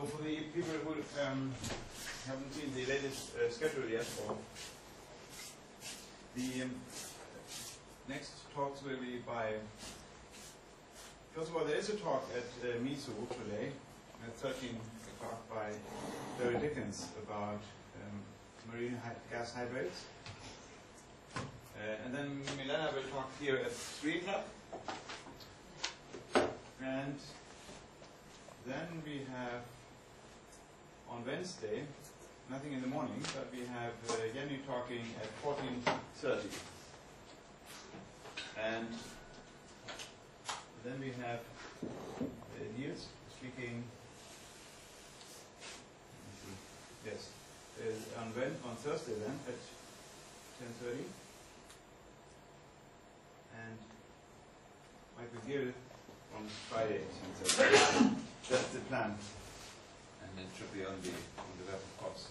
So for the people who um, haven't seen the latest uh, schedule yet, or the um, next talks will be by. First of all, there is a talk at uh, MISU today at 13 o'clock by Larry Dickens about um, marine hy gas hydrates. Uh, and then Milena will talk here at 3 o'clock. And then we have on Wednesday, nothing in the morning, but we have uh, Jenny talking at 14.30. And then we have uh, Niels speaking, yes, uh, on, Wed on Thursday then at 10.30. And Michael Gill on Friday at 10.30. That's the plan and it should be on the on the web, of course,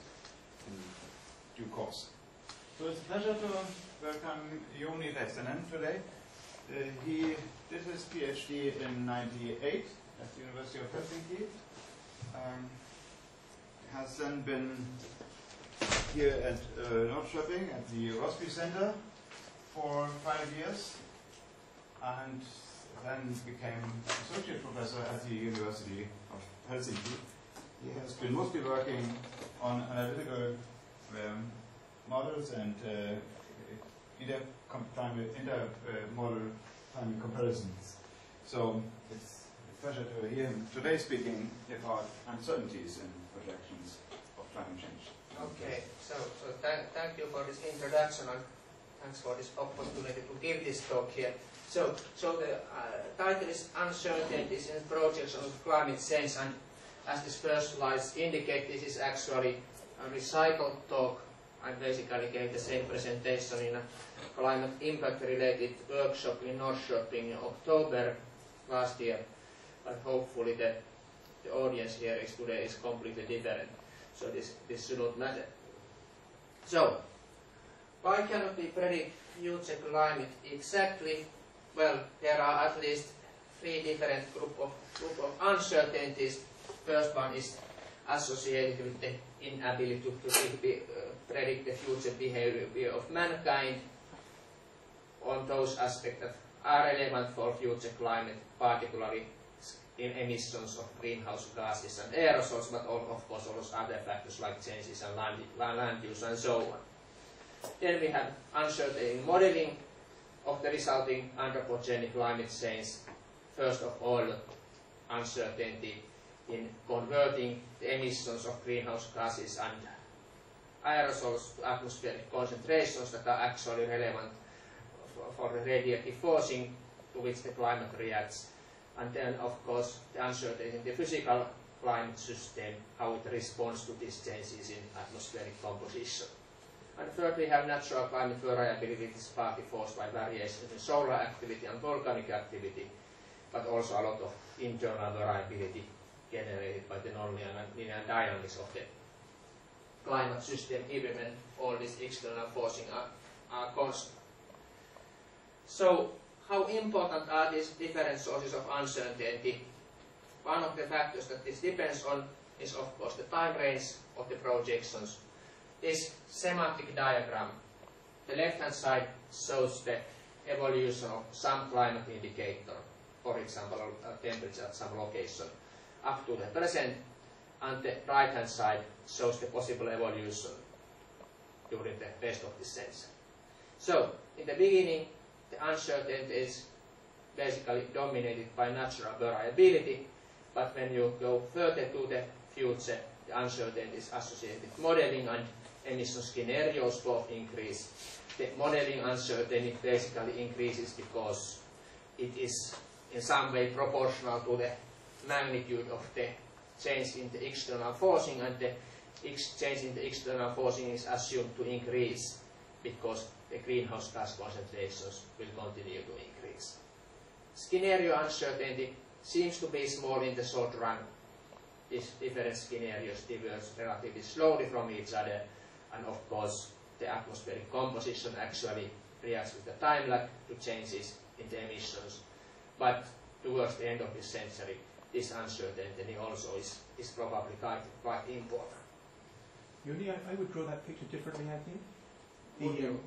in due course. So it's a pleasure to welcome Jouni Räisänen today. Uh, he did his PhD in 98 at the University of Helsinki. Um, has then been here at uh, Norrköping at the Rossby Center for five years and then became associate professor at the University of Helsinki. He has been mostly working on analytical um, models and uh, inter-model inter, time comparisons. So it's a pleasure to hear him today speaking about uncertainties in projections of climate change. Okay, so, so th thank you for this introduction and thanks for this opportunity to give this talk here. So, so the uh, title is Uncertainties in Projections of Climate Change and as this first slides indicate, this is actually a recycled talk. I basically gave the same presentation in a climate impact related workshop in Norrköping in October last year. But hopefully the, the audience here is today is completely different. So this, this should not matter. So, why cannot we predict future climate exactly? Well, there are at least three different group of, group of uncertainties first one is associated with the inability to predict, uh, the future behavior of mankind on those aspects that are relevant for future climate, particularly in emissions of greenhouse gases and aerosols, but of course also other factors like changes in land, land use and so on. Then we have uncertainty in modeling of the resulting anthropogenic climate change. First of all, uncertainty in converting the emissions of greenhouse gases and aerosols to atmospheric concentrations that are actually relevant for, the radiative forcing to which the climate reacts. And then, of course, the uncertainty in the physical climate system, how it responds to these changes in atmospheric composition. And third, we have natural climate variability, which is partly forced by variations in solar activity and volcanic activity, but also a lot of internal variability generated by the nonlinear dynamics of the climate system, even when all these external forcing are, are constant. So, how important are these different sources of uncertainty? One of the factors that this depends on is, of course, the time range of the projections. This semantic diagram, the left-hand side shows the evolution of some climate indicator, for example, temperature at some location up to the present, and the right-hand side shows the possible evolution during the rest of the century. So, in the beginning, the uncertainty is basically dominated by natural variability, but when you go further to the future, the uncertainty is associated with modeling and emission scenarios both increase. The modeling uncertainty basically increases because it is in some way proportional to the magnitude of the change in the external forcing and the change in the external forcing is assumed to increase because the greenhouse gas concentrations will continue to increase. Scenario uncertainty seems to be small in the short run. These different scenarios diverge relatively slowly from each other and of course the atmospheric composition actually reacts with the time lag to changes in the emissions. But towards the end of this century, this uncertainty also is, is probably quite, quite important. Jouni, I, I would draw that picture differently, I think. The, um,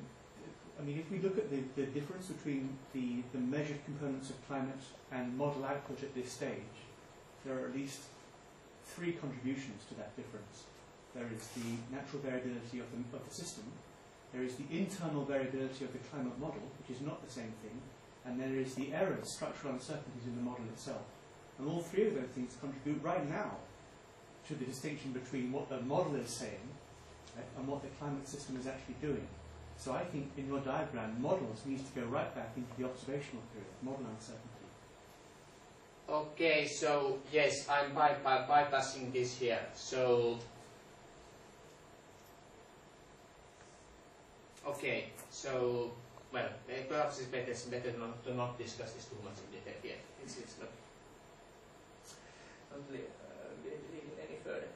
I mean, if we look at the, the difference between the, the measured components of climate and model output at this stage, there are at least three contributions to that difference. There is the natural variability of the, of the system, there is the internal variability of the climate model, which is not the same thing, and there is the errors, structural uncertainties in the model itself. And all three of those things contribute right now to the distinction between what the model is saying and what the climate system is actually doing. So I think in your diagram, models needs to go right back into the observational period, model uncertainty. Okay, so yes, I'm by, by, bypassing this here. So, okay, so, well, eh, perhaps it's better, it's better not, to not discuss this too much in detail here. It's, it's not, uh, any further.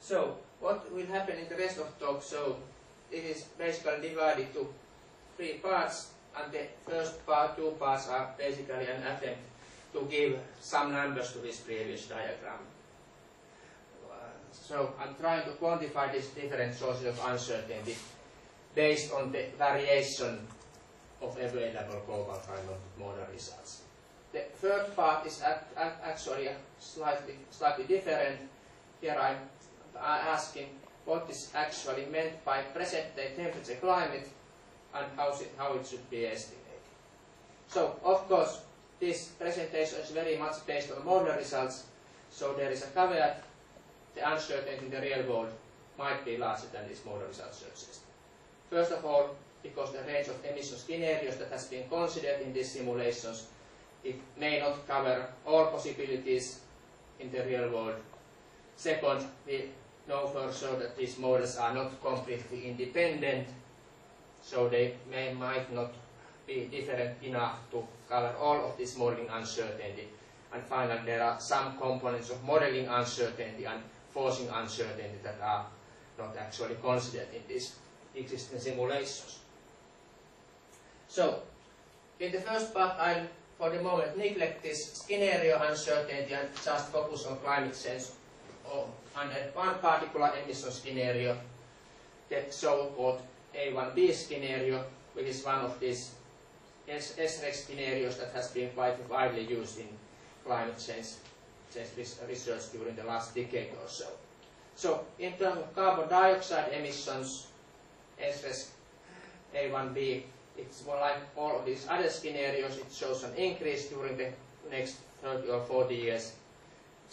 So, what will happen in the rest of the talk? So, it is basically divided to three parts, and the first part, two parts are basically an attempt to give some numbers to this previous diagram. So I'm trying to quantify these different sources of uncertainty based on the variation of available global climate model results. The third part is act, act, actually slightly, slightly different. Here I'm asking what is actually meant by present day temperature climate and how it, how it should be estimated. So, of course, this presentation is very much based on model results, so there is a caveat. The uncertainty in the real world might be larger than this model results suggest. First of all, because the range of emission scenarios that has been considered in these simulations, it may not cover all possibilities in the real world. Second, we know for sure that these models are not completely independent, so they may might not be different enough to cover all of this modeling uncertainty. And finally, there are some components of modeling uncertainty and forcing uncertainty that are not actually considered in these existing simulations. So, in the first part, I'll for the moment neglect this scenario uncertainty and just focus on climate change oh, or under one particular emission scenario, the so-called A1B scenario, which is one of these SRES scenarios that has been quite widely used in climate change, change research during the last decade or so. So, in terms of carbon dioxide emissions, SRES A1B, it's more like all of these other scenarios, it shows an increase during the next 30 or 40 years,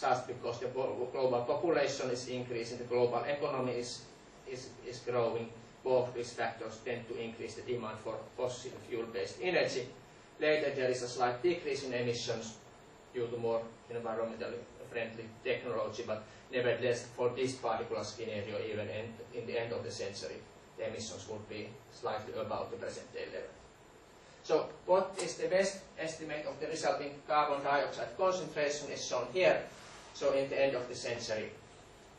just because the global population is increasing, the global economy is, is, is growing, both these factors tend to increase the demand for fossil fuel-based energy. Later there is a slight decrease in emissions due to more environmentally friendly technology, but nevertheless for this particular scenario, even in, in the end of the century, the emissions would be slightly above the present day level. So what is the best estimate of the resulting carbon dioxide concentration is shown here. So in the end of the century,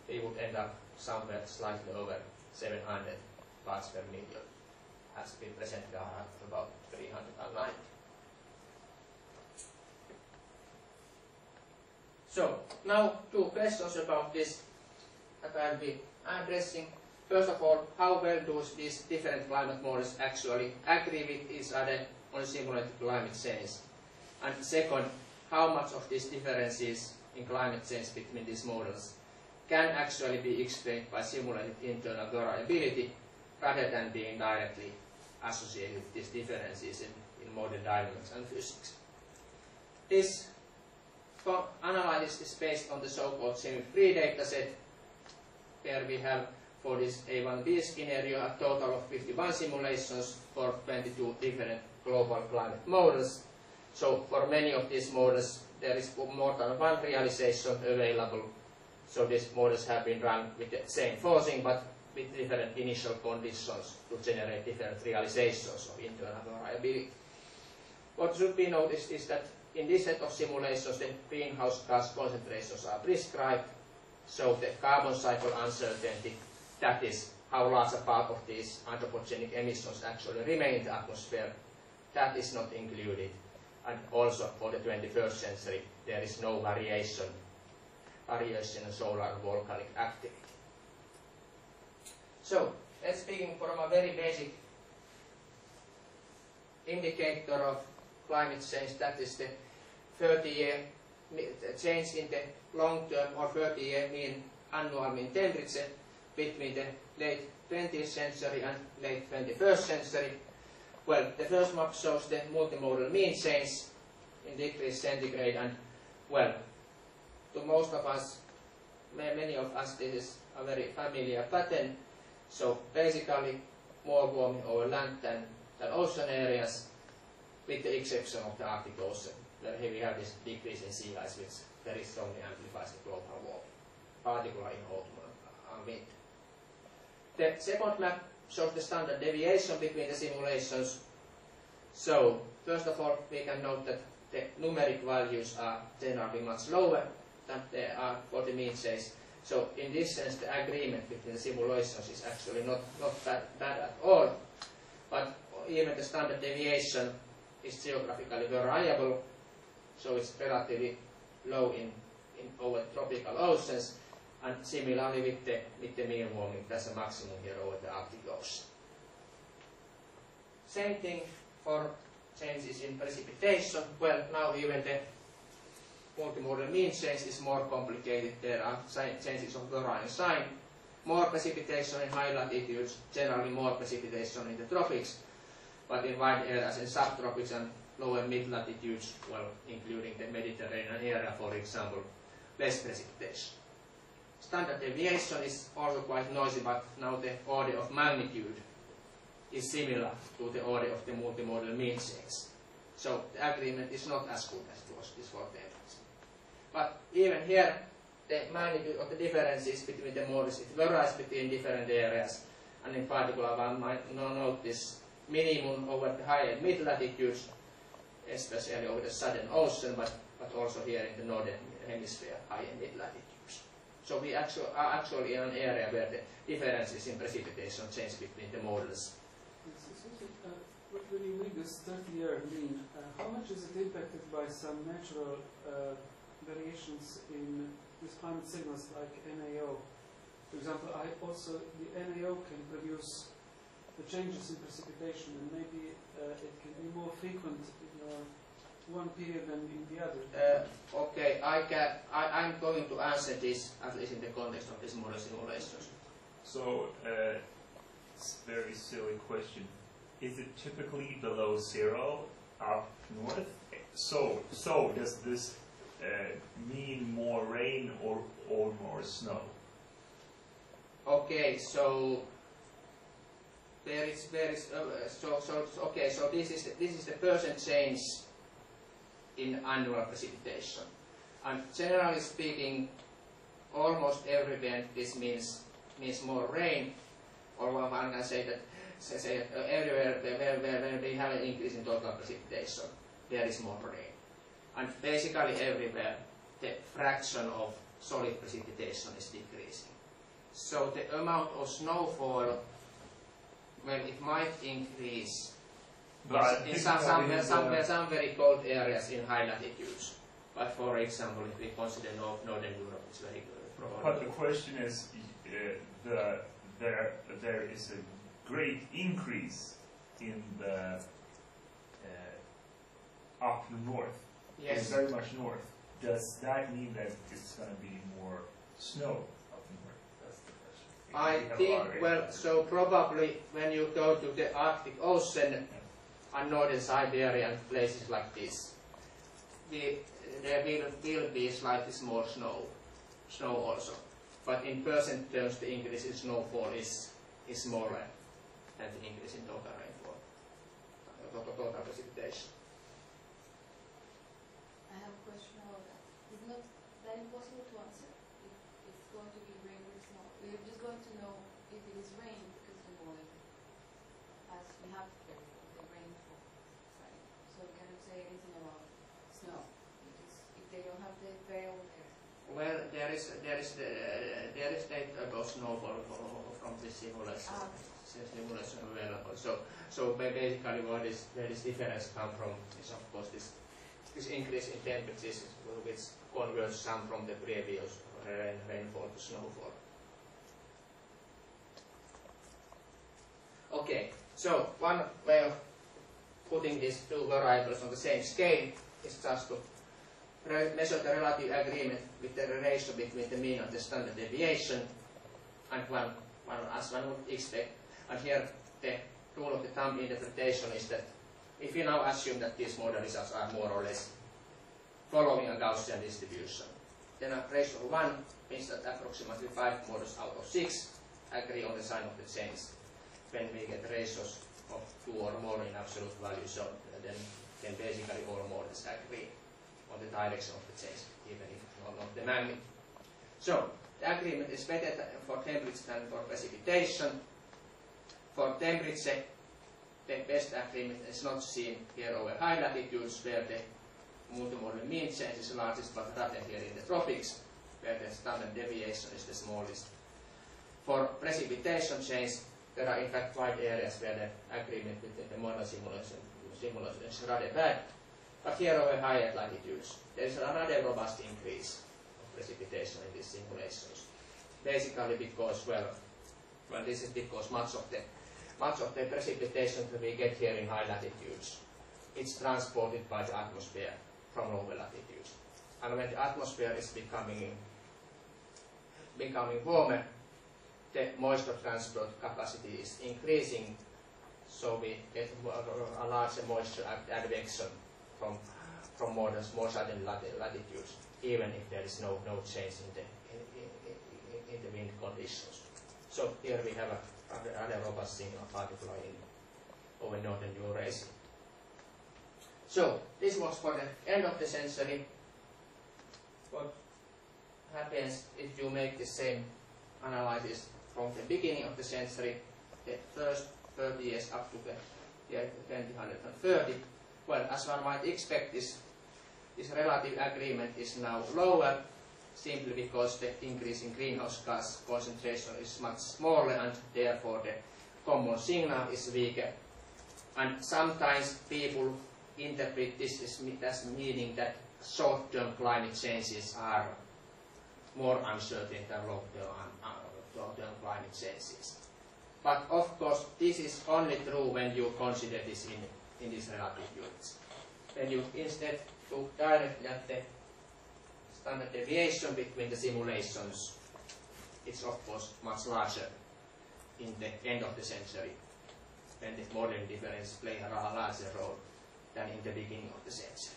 we would end up somewhere slightly over 700 parts per million has been presented at about 390. So, now two questions about this that I'll be addressing. First of all, how well do these different climate models actually agree with each other on simulated climate change? And second, how much of these differences in climate change between these models can actually be explained by simulated internal variability rather than being directly associated with these differences in, in modern dynamics and physics. This analysis is based on the so-called CMIP3 dataset, where we have for this A1B scenario a total of 51 simulations for 22 different global climate models. So for many of these models, there is more than one realization available. So these models have been run with the same forcing, but with different initial conditions to generate different realizations of internal variability. What should be noticed is that in this set of simulations, the greenhouse gas concentrations are prescribed, so the carbon cycle uncertainty, that is how large a part of these anthropogenic emissions actually remain in the atmosphere, that is not included. And also for the 21st century, there is no variation, variation in solar volcanic activity. So, let's speaking from a very basic indicator of climate change, that is the 30-year change in the long-term or 30-year mean annual mean temperature between the late 20th century and late 21st century. Well, the first map shows the multimodal mean change in degrees centigrade and, well, to most of us, many of us, this is a very familiar pattern. So basically, more warming over land than, than ocean areas, with the exception of the Arctic Ocean, where we have this decrease in sea ice, which very strongly amplifies the global warming, particularly in autumn and winter. The second map shows the standard deviation between the simulations. So, first of all, we can note that the numeric values are generally much lower than they uh, are for the mean says. So, in this sense, the agreement between the simulations is actually not, not bad, bad at all. But even the standard deviation is geographically variable, so it's relatively low in, in over tropical oceans, similarly with the, with the mean warming, there's a maximum here over the Arctic Ocean. Same thing for changes in precipitation. Well, now even the multimodal mean change is more complicated. There are changes of varying sign. More precipitation in high latitudes, generally more precipitation in the tropics, but in wide areas in subtropics and lower mid-latitudes, well, including the Mediterranean area, for example, less precipitation. Standard deviation is also quite noisy, but now the order of magnitude is similar to the order of the multi-model mean change. So the agreement is not as good as it was before the temperature. But even here, the magnitude of the differences between the models, it varies between different areas. And in particular, one might note this minimum over the higher mid-latitudes, especially over the Southern Ocean, but, but also here in the Northern Hemisphere, higher mid-latitudes. So we actually are actually in an area where the differences in precipitation change between the models. Uh, when you read this 30-year mean, uh, how much is it impacted by some natural uh, variations in these climate signals like NAO? For example, I also the NAO can produce the changes in precipitation, and maybe uh, it can be more frequent in one period than in the other. Uh, okay, I can. I, I'm going to answer this at least in the context of this model simulations. So, uh, it's a very silly question. Is it typically below zero up north? So, so does this uh, mean more rain or or more snow? Okay, so there is there is uh, so so okay so this is the, this is the percent change in annual precipitation. And generally speaking almost everywhere this means means more rain. Or one can say that say, say uh, everywhere where, where, where we have an increase in total precipitation there is more rain. And basically everywhere the fraction of solid precipitation is decreasing. So the amount of snowfall well, it might increase But in some, typically somewhere, some very cold areas in high latitudes. But for example, if we consider North, Northern Europe, it's very good. But the question is, uh, the, there, there is a great increase in the uh, up north. It's Yes. very much north. Does that mean that it's going to be more snow up north? That's the question. I we have a think, well, so probably when you go to the Arctic Ocean and Northern Siberia and places like this, the, there will, will be slightly more snow, snow also. But in percent terms, the increase in snowfall is, is smaller than the increase in total rainfall, total, total precipitation. I have a question about that. Is not that impossible to answer? If it's going to be rain or snow? We're just going to know if it is rain because the morning, as we have the, the rainfall, right? So we cannot say anything about snow because if they don't have the variable there. Well, there is, there is, the, there is data about snowfall fro- from the simulation. Ah. simulation available. So, so basically what is, where this difference come from is of course this this increase in temperatures which converts some from the previous rain, rainfall to snowfall. Okay, so one way of putting these two variables on the same scale is just to measure the relative agreement with the ratio between the mean and the standard deviation, and one, one as one would expect. And here the rule of the thumb interpretation is that if we now assume that these model results are more or less following a Gaussian distribution, then a ratio of 1 means that approximately 5 models out of 6 agree on the sign of the change. When we get ratios of 2 or more in absolute value, so then, then basically all models agree on the direction of the change, even if not, not the magnitude. So, the agreement is better for temperature than for precipitation. For temperature, the best agreement is not seen here over high latitudes where the multimodal mean change is largest, but rather here in the tropics where the standard deviation is the smallest. For precipitation change, there are in fact wide areas where the agreement between the model simulation, simulation is rather bad, but here over higher latitudes, there is a rather robust increase of precipitation in these simulations. Basically because, well, well this is because much of the much of the precipitation that we get here in high latitudes, it's transported by the atmosphere from lower latitudes. And when the atmosphere is becoming becoming warmer, the moisture transport capacity is increasing, so we get a larger moisture advection from from more, than, more southern latitudes, even if there is no, no change in the, in, in, in the wind conditions. So here we have a rather, robust signal, particularly in, over northern Eurasia. So this was for the end of the century. What happens if you make the same analysis from the beginning of the century, the first 30 years up to the year 2030? Well, as one might expect, this, this relative agreement is now lower simply because the increase in greenhouse gas concentration is much smaller and therefore the common signal is weaker. And sometimes people interpret this as meaning that short-term climate changes are more uncertain than long-term um, uh, long climate changes. But of course, this is only true when you consider this in, in these relative units. When you instead look directly at the standard deviation between the simulations, it's of course much larger in the end of the century when the modern difference play a larger role than in the beginning of the century.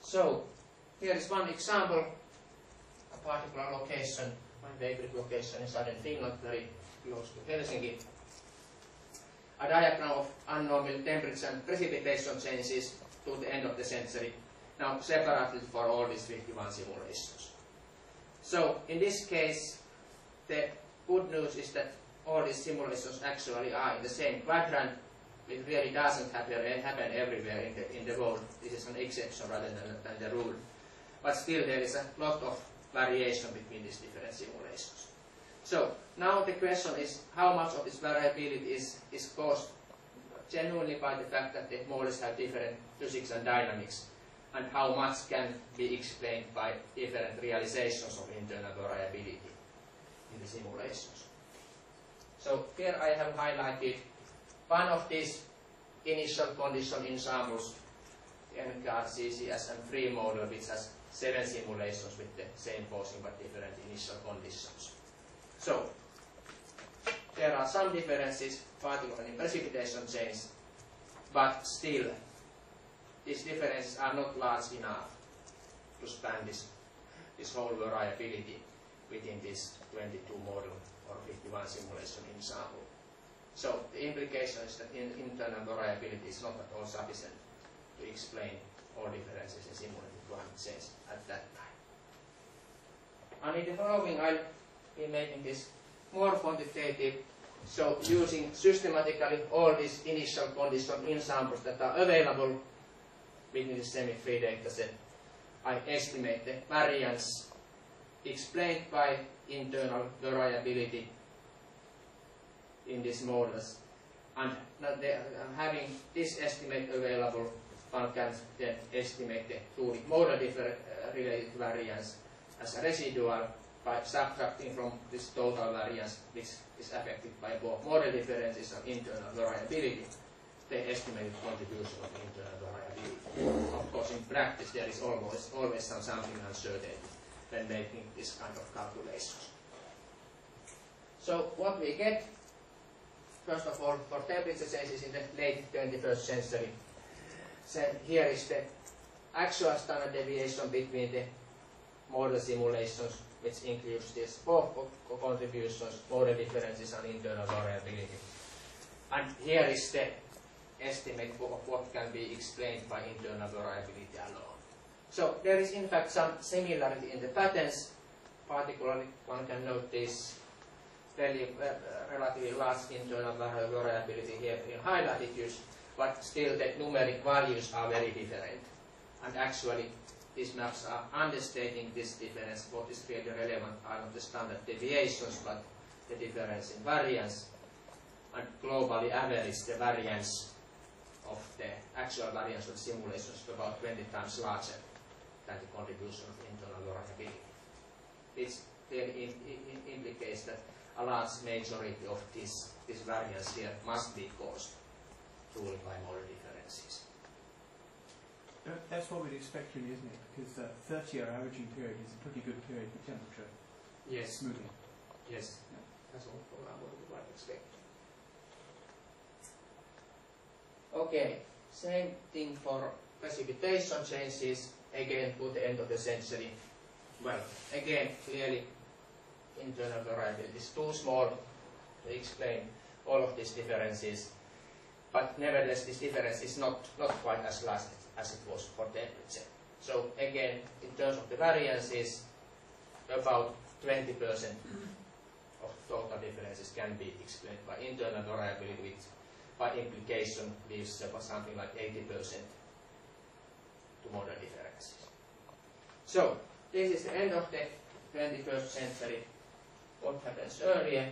So, here is one example, a particular location, my favorite location in southern Finland, very close to Helsinki. A diagram of abnormal temperature and precipitation changes to the end of the century, now separately for all these 51 simulations. So, in this case, the good news is that all these simulations actually are in the same quadrant. It really doesn't happen, happen everywhere in the, in the world. This is an exception rather than, than the rule. But still there is a lot of variation between these different simulations. So now the question is how much of this variability is, is caused genuinely by the fact that the models have different physics and dynamics and how much can be explained by different realizations of internal variability in the simulations. So here I have highlighted one of these initial condition ensembles, NCAR, CCSM3 model, which has seven simulations with the same posing but different initial conditions. So, there are some differences, particularly in precipitation change, but still, these differences are not large enough to span this, this whole variability within this 22 model or 51 simulation ensemble. So the implication is that in, internal variability is not at all sufficient to explain all differences in simulated climate change at that time. And in the following I'll be making this more quantitative, so using systematically all these initial condition ensembles that are available within the CMIP3 data set, I estimate the variance explained by internal variability in these models. And uh, having this estimate available, one can then estimate the truly model uh, related variance as a residual by subtracting from this total variance, which is affected by both model differences and internal variability, the estimated contribution of internal variability. Of course, in practice, there is always, always some something uncertain when making this kind of calculations. So what we get, first of all, for temperature changes in the late 21st century, so here is the actual standard deviation between the model simulations, which includes these both co- contributions, model differences and internal variability. And here is the estimate of what can be explained by internal variability alone. So there is in fact some similarity in the patterns, particularly one can this fairly, uh, uh, relatively large internal variability here in high latitudes, but still the numeric values are very different. And actually these maps are understating this difference. What is really relevant are not the standard deviations, but the difference in variance. And globally average the variance of the actual variance of simulations is about 20 times larger than the contribution of internal variability. Which clearly in, in, implicates that a large majority of this, this variance here must be caused truly by model differences. That- That's what we'd expect really, isn't it? Because uh, 30-year averaging period is a pretty good period for temperature Yes, smoothing. yes. Yeah. That's what what we might expect. Okay, same thing for precipitation changes, again to the end of the century. Well, again, clearly internal variability is too small to explain all of these differences, but nevertheless this difference is not, not quite as large as it was for the temperature. So again, in terms of the variances, about 20% of total differences can be explained by internal variability, which by implication leaves about something like 80% to model differences. So, this is the end of the 21st century. What happens earlier?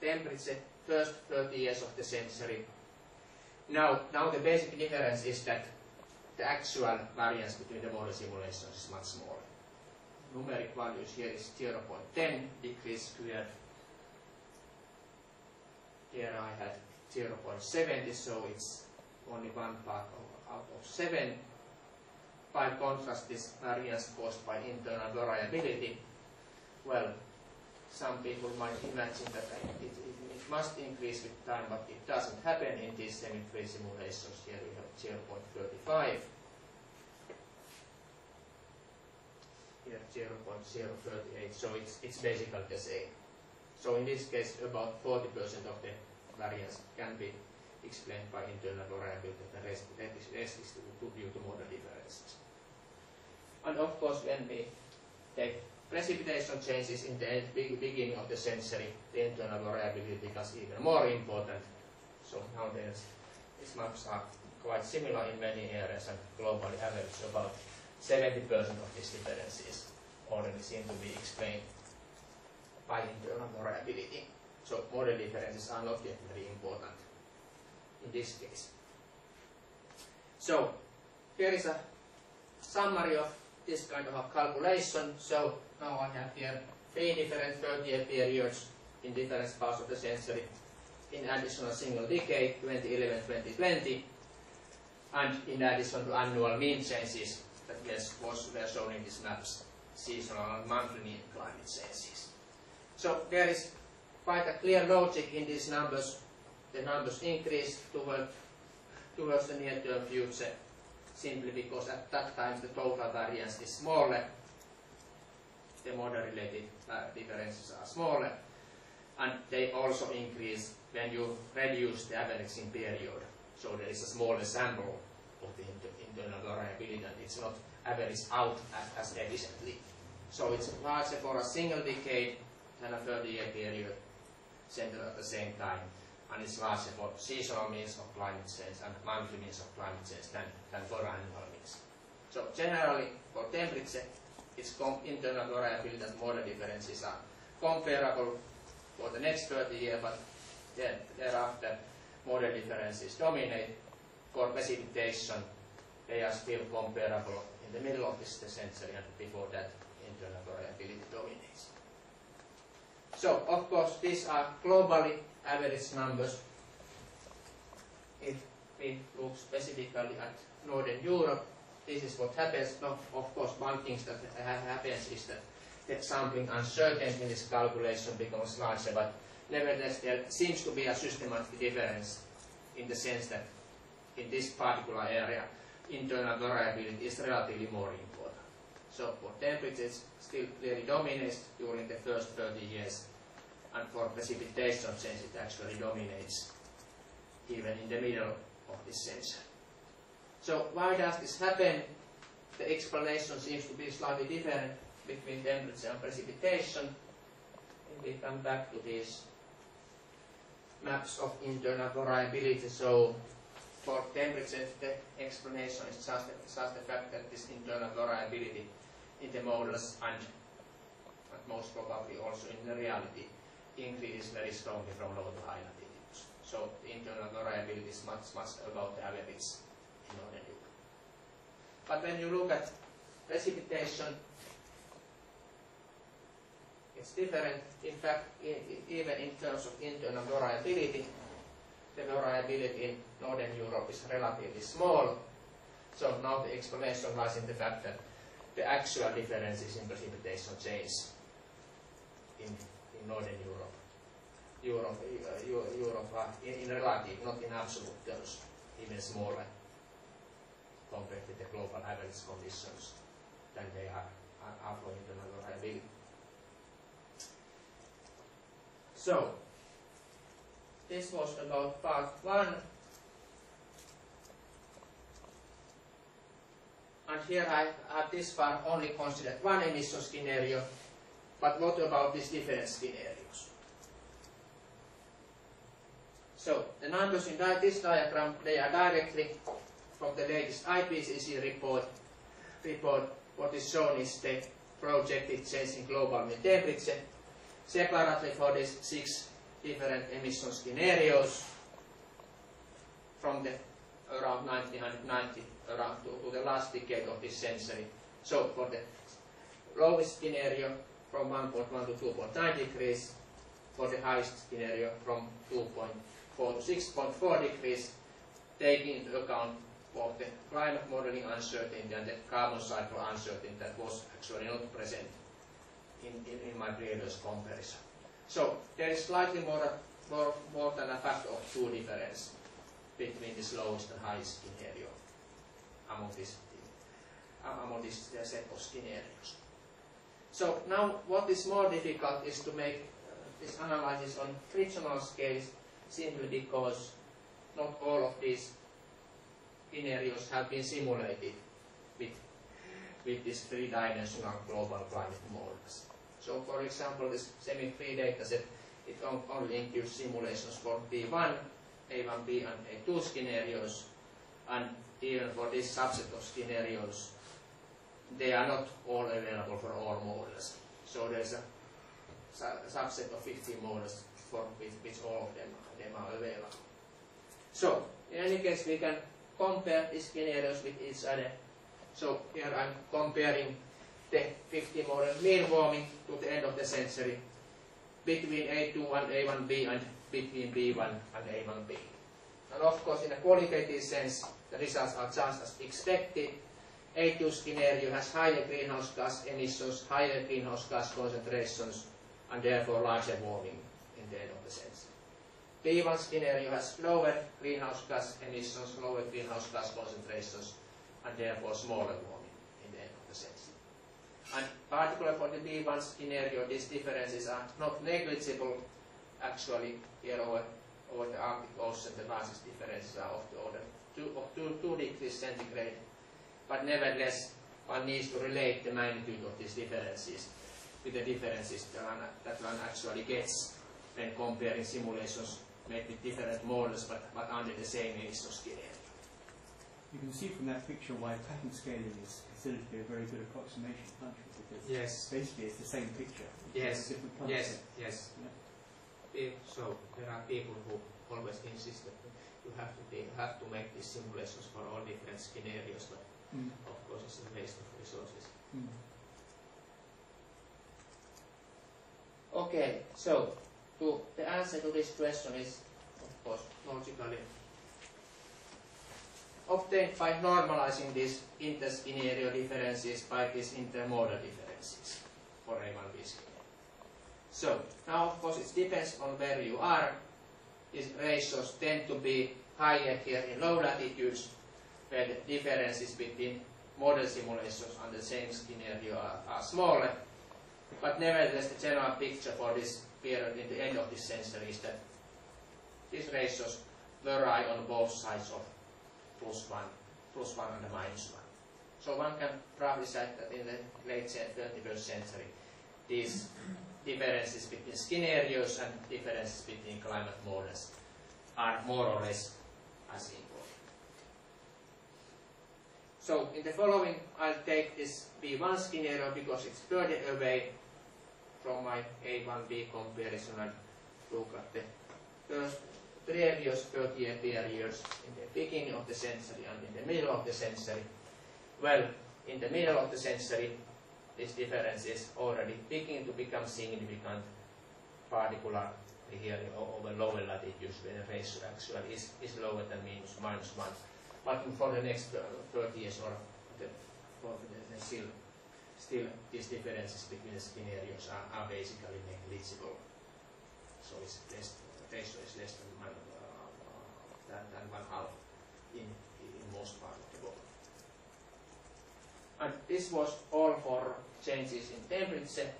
Temperature, first 30 years of the century. Now, now the basic difference is that the actual variance between the model simulations is much smaller. Numeric values here is 0.10 degrees squared. Here I had 0.70, so it's only one part of, out of seven. By contrast, this variance caused by internal variability, well, some people might imagine that it, it, must increase with time, but it doesn't happen in these CMIP3 simulations. Here we have 0.35. Here 0.038, so it's, it's basically the same. So in this case, about 40% of the variance can be explained by internal variability, the rest, rest is due to model differences. And of course, when we take precipitation changes in the beginning of the century, the internal variability becomes even more important. So nowadays, these maps are quite similar in many areas and globally average about 70% of these differences already seem to be explained by internal variability. So model differences are not yet very important in this case. So here is a summary of this kind of a calculation. So now I have here three different 30-year periods in different parts of the century in addition a single decade, 2011-2020, and in addition to annual mean changes that were shown in these maps, seasonal and monthly mean climate changes. So there is quite a clear logic in these numbers. The numbers increase toward, towards the near-term future simply because at that time the total variance is smaller, the model-related uh, differences are smaller, and they also increase when you reduce the averaging period. So there is a smaller sample of the inter internal variability and it's not averaged out as, as efficiently. So it's larger for a single decade than a 30-year period centered at the same time, and it's larger for seasonal means of climate change and monthly means of climate change than, than for annual means. So generally, for temperature, its internal variability and model differences are comparable for the next 30 years, but then thereafter model differences dominate. For precipitation, they are still comparable in the middle of this century and before that internal variability dominates. So, of course, these are globally average numbers. If we look specifically at Northern Europe, this is what happens. Now, of course, one thing that ha- happens is that the sampling uncertainty in this calculation becomes larger, but nevertheless there seems to be a systematic difference in the sense that in this particular area, internal variability is relatively more important. So for temperatures, still clearly dominates during the first 30 years, and for precipitation change, it actually dominates even in the middle of this century. So why does this happen? The explanation seems to be slightly different between temperature and precipitation. And we come back to these maps of internal variability. So for temperature, the explanation is just, just the fact that this internal variability in the models and, and most probably also in the reality increases very strongly from low to high latitudes. So the internal variability is much, much above the average in Northern Europe. But when you look at precipitation, it's different. In fact, even in terms of internal variability, the variability in Northern Europe is relatively small. So now the explanation lies in the fact that the actual differences in precipitation change in, in Northern Europe. Europe, Eu- Europe in, in relative, not in absolute terms, even smaller compared with the global average conditions than they are, are, are for internal variability. So, this was about part one. And here I have this far only considered one emission scenario, but what about these different scenarios? So, the numbers in this diagram, they are directly from the latest IPCC report. report. What is shown is the projected change in global mean temperature separately for these six different emission scenarios from the around 1990 around to, to the last decade of this century. So for the lowest scenario from 1.1 to 2.9 degrees, for the highest scenario from 2.4 to 6.4 degrees, taking into account both the climate modeling uncertainty and the carbon cycle uncertainty that was actually not present in, in, in my previous comparison. So there is slightly more, more, more than a factor of two difference between this lowest and highest scenario among this, among this uh, set of scenarios. So now what is more difficult is to make uh, this analysis on frictional scales simply because not all of these scenarios have been simulated with, with these three-dimensional global climate models. So for example, this CMIP3 dataset, it only includes simulations for B1, A1B and A2 scenarios, and even for this subset of scenarios, they are not all available for all models. So there's a su- subset of 15 models for which, which all of them, are available. So, in any case, we can compare these scenarios with each other. So here I'm comparing the 50 model mean warming to the end of the century between A2 and A1B and between B1 and A1B. And of course, in a qualitative sense, the results are just as expected. A2 scenario has higher greenhouse gas emissions, higher greenhouse gas concentrations, and therefore larger warming in the end of the century. B1 scenario has lower greenhouse gas emissions, lower greenhouse gas concentrations, and therefore smaller warming in the end of the century. And particularly for the B1 scenario, these differences are not negligible. Actually, here over, over the Arctic Ocean, the largest differences are of the order two, of two, two degrees centigrade. But nevertheless, one needs to relate the magnitude of these differences with the differences that one, that one actually gets when comparing simulations made with different models but, but under the same emission scenario. You can see from that picture why pattern scaling is considered to be a very good approximation, can't you? Because Yes. basically it's the same picture. Yes. Different colours. Yes, yes. Yeah. so there are people who always insist that you have to be, have to make these simulations for all different scenarios, but Mm. of course it's a waste of resources. Mm. Okay, so to the answer to this question is, of course, logically obtained by normalizing these interscenario differences by these intermodel differences for A1B scenario. So, now of course it depends on where you are. These ratios tend to be higher here in low latitudes, where the differences between model simulations on the same scenario are, are smaller. But nevertheless, the general picture for this period in the end of this century is that these ratios vary on both sides of plus 1, plus 1 and minus 1. So one can probably say that in the late 21st century, these differences between scenarios and differences between climate models are more or less as important. So in the following, I'll take this B1 scenario because it's further away from my A1B comparison and look at the first previous 30 year periods in the beginning of the century and in the middle of the century. Well, in the middle of the century, this difference is already beginning to become significant, particularly here over lower latitudes where the ratio actually is, is lower than minus, minus 1. But for the next uh, 30 years or the, for the, the still, still these differences between the scenarios are, are basically negligible. So it's less, ratio is less than one, uh, than, than one half in, in most parts of the world. And this was all for changes in temperature.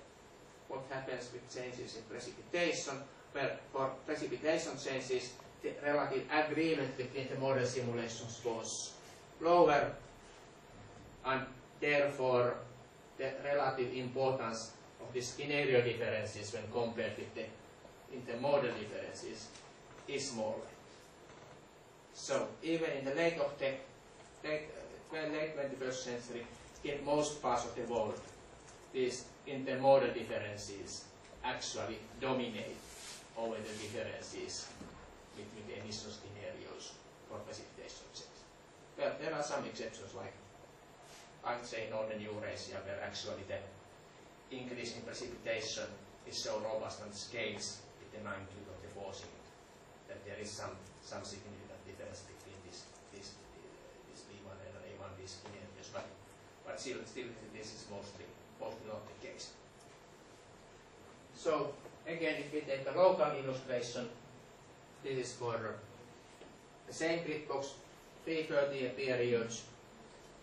What happens with changes in precipitation? Well, for precipitation changes, the relative agreement between the model simulations was lower, and therefore the relative importance of the scenario differences when compared with the intermodel differences is smaller. So even in the late of the late, late 21st century, in most parts of the world, these intermodel differences actually dominate over the differences between the emission scenarios for precipitation change. Well, there are some exceptions like I'd say Northern Eurasia where actually the increase in precipitation is so robust and scales with the magnitude of the forcing that there is some, some significant difference between this, this, this B1 and A1B scenarios, but, but still, still this is mostly, mostly not the case. So again, if we take a local illustration, this is for the same grid box, three 30 periods,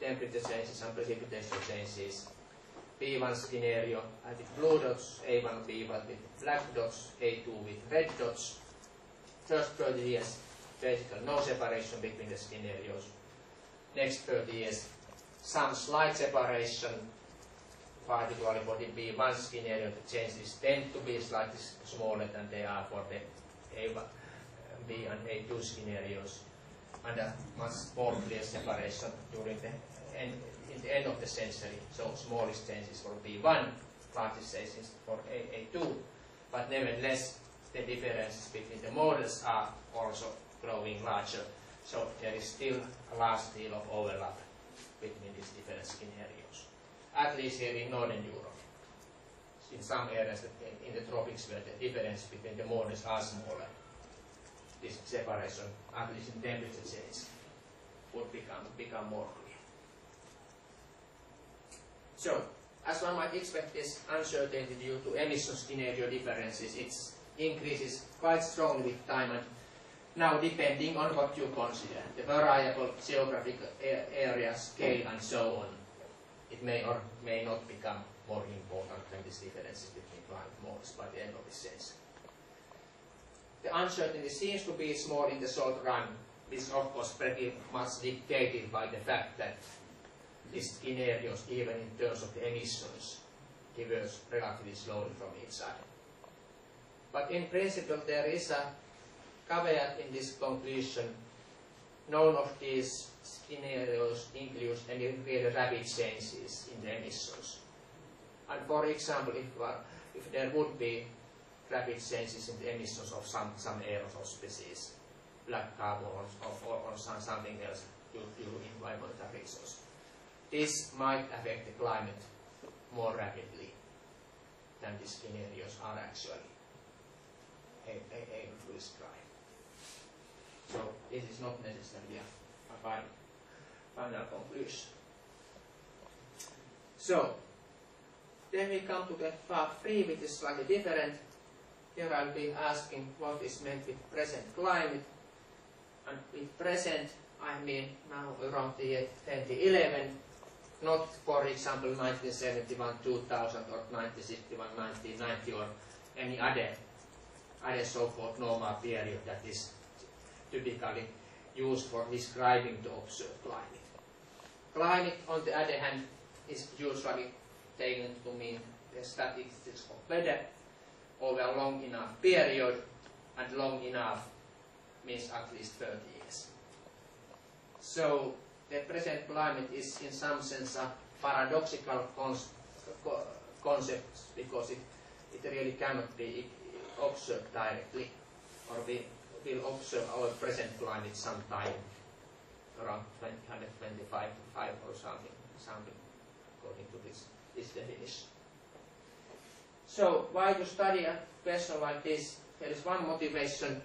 temperature changes and precipitation changes. B1 scenario, I with blue dots, A1, B1 with black dots, A2 with red dots. First 30 years, basically no separation between the scenarios. Next 30 years, some slight separation, particularly for the B1 scenario, the changes tend to be slightly smaller than they are for the A1, B and A2 scenarios, and a much more clear separation during the end, in the end of the century. So smallest changes for B1, largest changes for A, A2, but nevertheless the differences between the models are also growing larger. So there is still a large deal of overlap between these different scenarios, at least here in Northern Europe. In some areas in the tropics where the difference between the models are smaller, this separation, at least in temperature change, would become, become more clear. So, as one might expect this uncertainty due to emission scenario differences, it increases quite strongly with time and now depending on what you consider, the variable geographic area, scale and so on, it may or may not become more important than these differences between climate models by the end of this century. The uncertainty seems to be small in the short run. This is of course pretty much dictated by the fact that these scenarios, even in terms of the emissions, diverge relatively slowly from each other. But in principle, there is a caveat in this conclusion. None of these scenarios includes any really rapid changes in the emissions. And for example, if, uh, if there would be rapid changes in the emissions of some, some aerosol species, black carbon or, or, or some, something else due to environmental reasons. This might affect the climate more rapidly than these scenarios are actually able to describe. So this is not necessarily a, final, final conclusion. So then we come to the part three, which is slightly different. Here I'll be asking what is meant with present climate. And with present, I mean now around the year 2011, not for example 1971, 2000 or 1961, 1990 or any other, other so-called normal period that is typically used for describing the observed climate. Climate, on the other hand, is usually taken to mean the statistics of weather over a long enough period, and long enough means at least 30 years. So the present climate is in some sense a paradoxical concept because it, it really cannot be observed directly, or we will observe our present climate sometime around 125 or something, something according to this, this definition. So why to study a question like this? There is one motivation.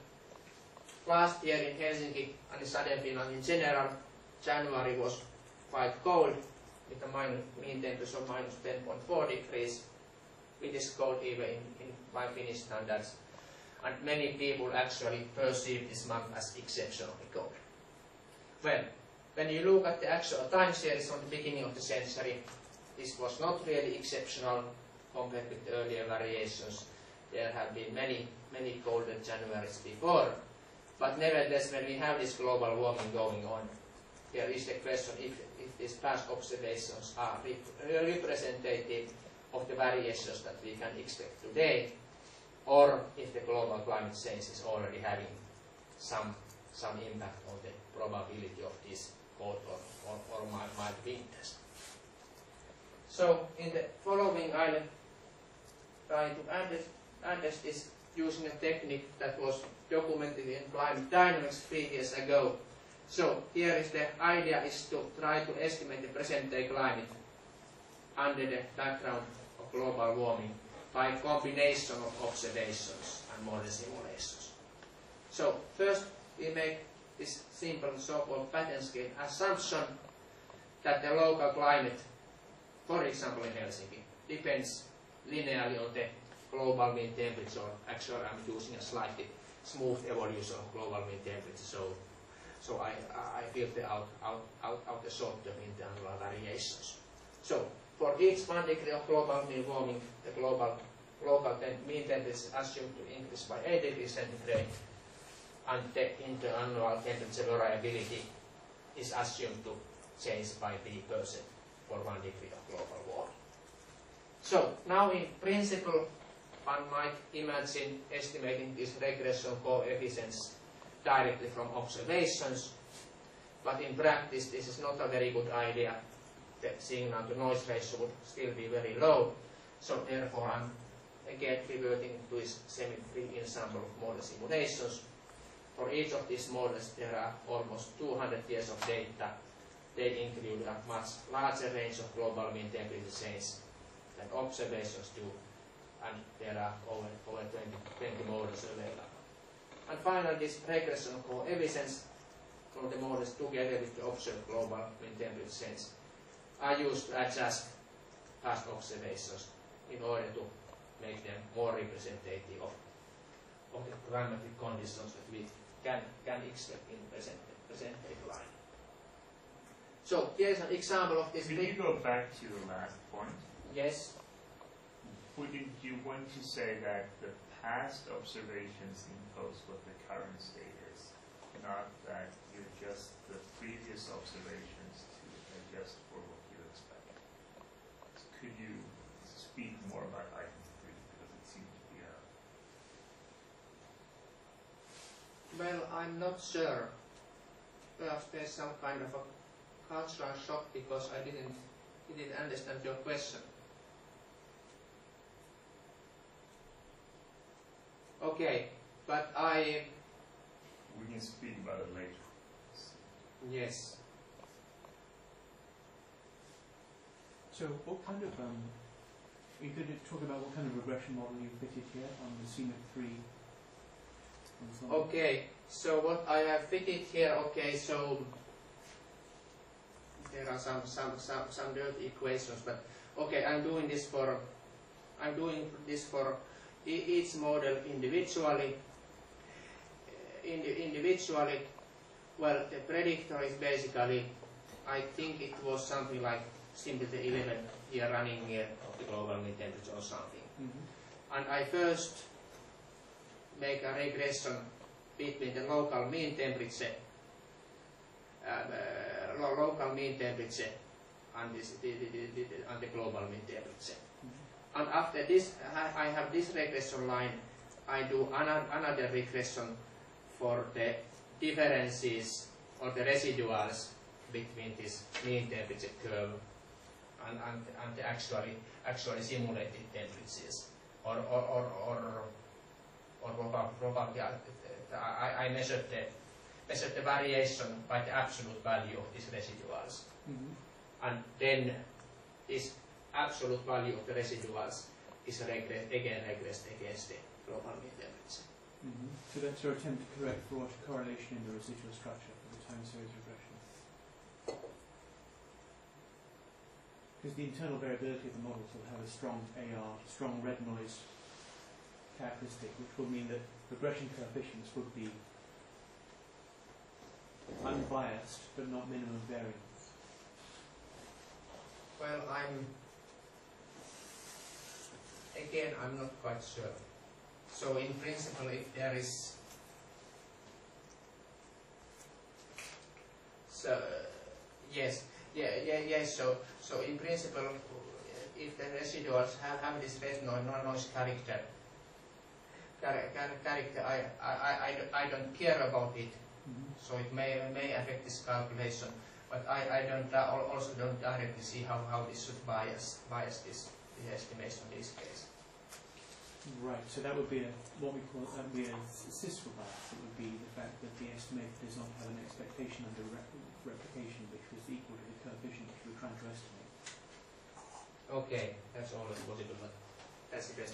Last year in Helsinki and in Southern Finland in general, January was quite cold with a minus, mean temperature of minus 10.4 degrees, which is cold even in, in Finnish standards. And many people actually perceive this month as exceptionally cold. Well, when you look at the actual time series from the beginning of the century, this was not really exceptional compared with earlier variations. There have been many, many colder Januaries before. But nevertheless, when we have this global warming going on, there is the question if, if these past observations are rep representative of the variations that we can expect today, or if the global climate change is already having some, some impact on the probability of these cold or, or, or mild, mild winters. So in the following I'll try to address this using a technique that was documented in Climate Dynamics three years ago. So here is the idea is to try to estimate the present day climate under the background of global warming by combination of observations and model simulations. So first we make this simple so-called pattern scale assumption that the local climate, for example in Helsinki, depends linearly on the global mean temperature. Actually, I'm using a slightly smooth evolution of global mean temperature, so so I I filter out out out, out the short-term internal variations. So for each one degree of global mean warming, the global tem mean temperature is assumed to increase by 8 degrees centigrade, and the interannual temperature variability is assumed to change by 3% for one degree of global warming. So now in principle, one might imagine estimating these regression coefficients directly from observations, but in practice this is not a very good idea. The signal to noise ratio would still be very low, so therefore I'm again reverting to this semi-free ensemble of model simulations. For each of these models there are almost 200 years of data. They include a much larger range of global mean temperature change than observations do, and there are over, over 20, 20 models available. And finally, this regression coefficients from the models together with the observed global mean temperature change are used to adjust past observations in order to make them more representative of, of the climatic conditions that we can, can expect in present, present day climate. So here's an example of this. Could you go back to your last point? Yes. Wouldn't you want to say that the past observations impose what the current state is, not that you adjust the previous observations to adjust for what you expect? Could you speak more about item three, because it seems to be a Well, I'm not sure. Perhaps there's some kind of a cultural shock because I didn't didn't understand your question. Okay, but I, We can speak about it later. yes, So what kind of, um, you could talk about what kind of regression model you fitted here on the CMIP three so okay, so what I have fitted here, okay, so there are some, some, some, some dirty equations, but okay, I'm doing this for, I'm doing this for each model individually. Uh, indi- individually, well, the predictor is basically, I think it was something like simply the 11 year running year of the global mean temperature or something. Mhm. And I first make a regression between the local mean temperature uh, lo- local mean temperature and, this, the, the, the, and the global mean temperature. And after this, I, have this regression line. I do another, regression for the differences or the residuals between this mean temperature curve and, and, and the actually, actually simulated temperatures. Or, or, or, or, or proba- probably, I, I measured the, measured the variation by the absolute value of these residuals Mhm. and then this absolute value of the residuals is regress, again regressed against the global mean temperature. Mhm. So that's your attempt to correct for what correlation in the residual structure for the time series regression. Because the internal variability of the models will have a strong AR, strong red noise characteristic, which will mean that regression coefficients would be unbiased but not minimum variance. Well, I'm again I'm not quite sure. So in principle, if there is so yes, yeah, yeah, yes. So so in principle, if the residuals have, have this red noise, no noise character, char- char- character, I, I, I, I don't- care about it. So it may, may affect this calculation, but I, I don't, uh, also don't directly see how, how this should bias, bias this, the estimation in this case. Right, so that would be a, what we call, that would be a statistical bias. It would be the fact that the estimate does not have an expectation under rep- replication which was equal to the coefficient which we're trying to estimate. Okay, that's all always possible, that's the best.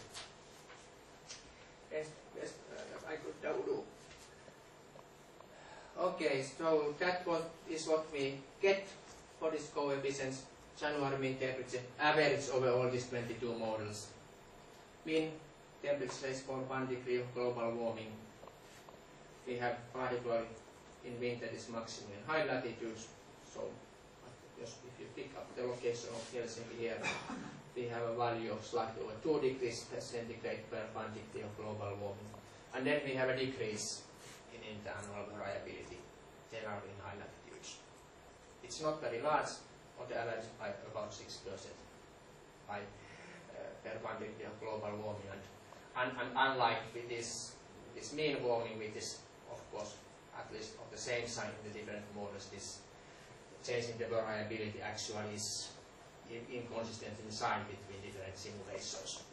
Best, best uh, I could do- do. Okay, so that was, is what we get for this coefficients, January mean temperature, average over all these 22 models. Mean temperature is for one degree of global warming. We have particularly in winter this maximum in high latitudes, so just if you pick up the location of Helsinki here, we have a value of slightly over 2 degrees centigrade per 1 degree of global warming. And then we have a decrease in internal variability, generally in high latitudes. It's not very large, on the average by about 6% by, uh, per 1 degree of global warming. And, and, and unlike with this, this mean warming, which is of course at least of the same sign in the different models, this change in the variability actually is inconsistent in sign between different simulations.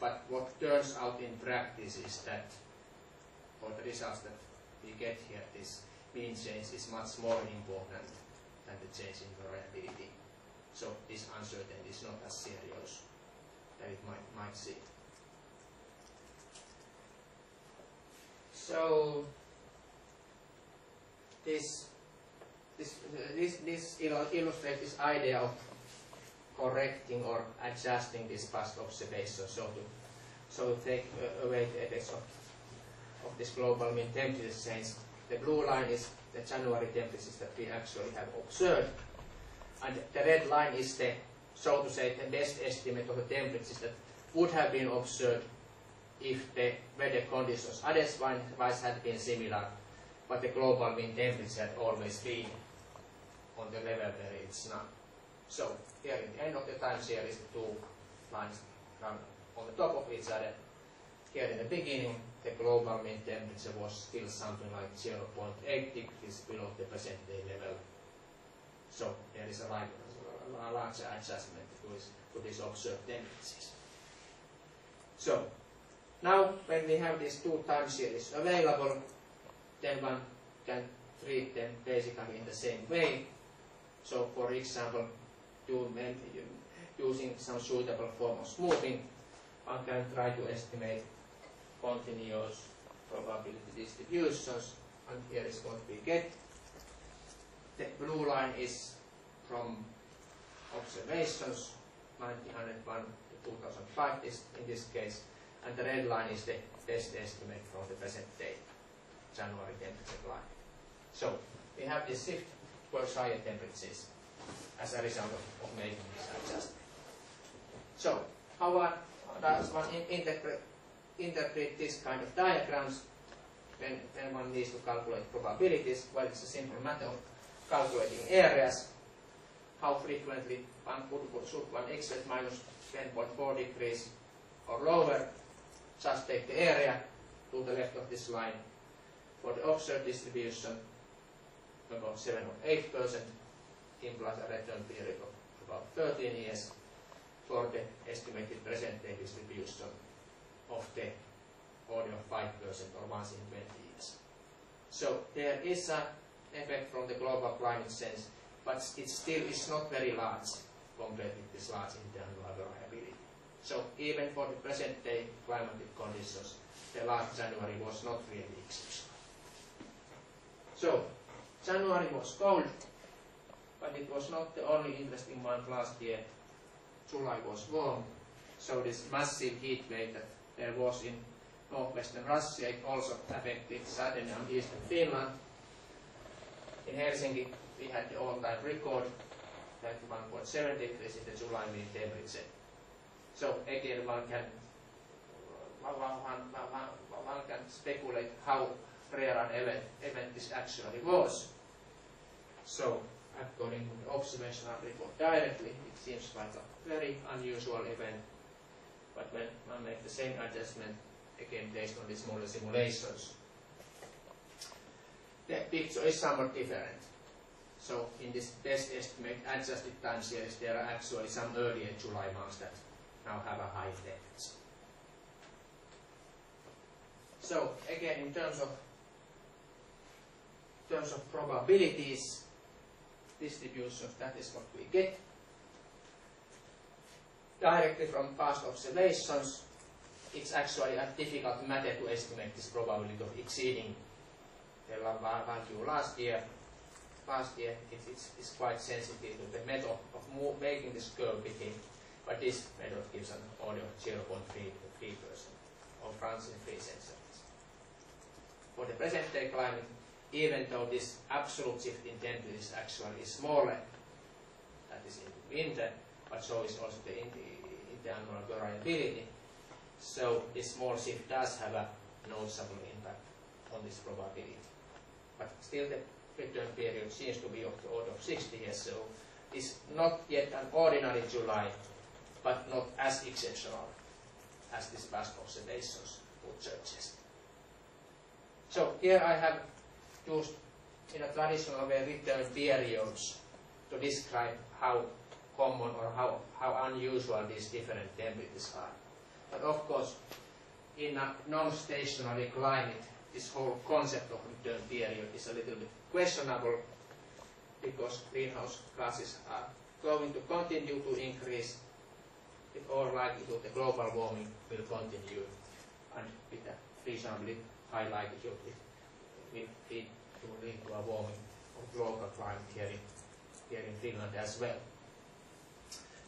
But what turns out in practice is that, or the results that we get here, this mean change is much more important than the change in variability. So this uncertainty is not as serious as it might, might seem. So this this, this, this illustrates this idea of correcting or adjusting this past observation, so to, so take away the effects of, of this global mean temperature change. The blue line is the January temperatures that we actually have observed, and the red line is the, so to say, the best estimate of the temperatures that would have been observed if the weather conditions otherwise had been similar, but the global mean temperature had always been on the level where it's now. So here in the end of the time series, the two lines run on the top of each other. Here in the beginning, the global mean temperature was still something like 0.8 degrees below the present day level. So there is a, like, a adjustment to these observed temperatures. So Now, when we have these two time series available, then one can treat them basically in the same way. So, for example, using some suitable form of smoothing, one can try to estimate continuous probability distributions, and here is what we get. The blue line is from observations, 1901 to 2005 this, in this case, and the red line is the best estimate from the present day, January temperature line. So we have this shift towards higher temperatures as a result of, of making this adjustment. So how one, does one in, interpret, interpret this kind of diagrams when, when one needs to calculate probabilities? Well, it's a simple matter of calculating areas. How frequently one would, should one expect minus 10.4 degrees or lower just take the area to the left of this line. For the observed distribution, about 7 or 8 percent implies a return period of about 13 years for the estimated present day distribution of the order of 5 percent or once in 20 years. So there is an effect from the global climate change, but it still is not very large compared with this large internal variability. So even for the present day climatic conditions, the last January was not really exceptional. So January was cold, but it was not the only interesting month last year. July was warm, so this massive heat wave that there was in northwestern Russia, it also affected southern and eastern Finland. In Helsinki, we had the all-time record, 21.7 degrees in the July mean temperature. So again, one can one, one, one, one can speculate how rare an event, event this actually was. So according to the observational report directly, it seems like a very unusual event. But when one makes the same adjustment, again based on these smaller simulations, the picture is somewhat different. So in this best estimate adjusted time series, there are actually some earlier July months that now have a high depth. So again, in terms of terms of probabilities, distributions, that is what we get. Directly from past observations, it's actually a difficult matter to estimate this probability of exceeding the value last year. Last year, it, it's, it's quite sensitive to the method of making this curve between but this method gives an order of 0.3 percent of runs in free sensories. For the present day climate, even though this absolute shift in temperature is actually smaller, that is in winter, but eh, eh? so is also the, in the annual variability. So this small shift does have a noticeable impact on this probability. But still the return period seems to be of the order of 60 years, so it's not yet an ordinary July, but not as exceptional as these past observations would suggest. So here I have used in a traditional way return periods to describe how common or how, how unusual these different temperatures are. But of course, in a non-stationary climate, this whole concept of return period is a little bit questionable because greenhouse gases are going to continue to increase with all likelihood the global warming will continue and with a reasonably high likelihood it will lead to, a warming of global climate here in, here in Finland as well.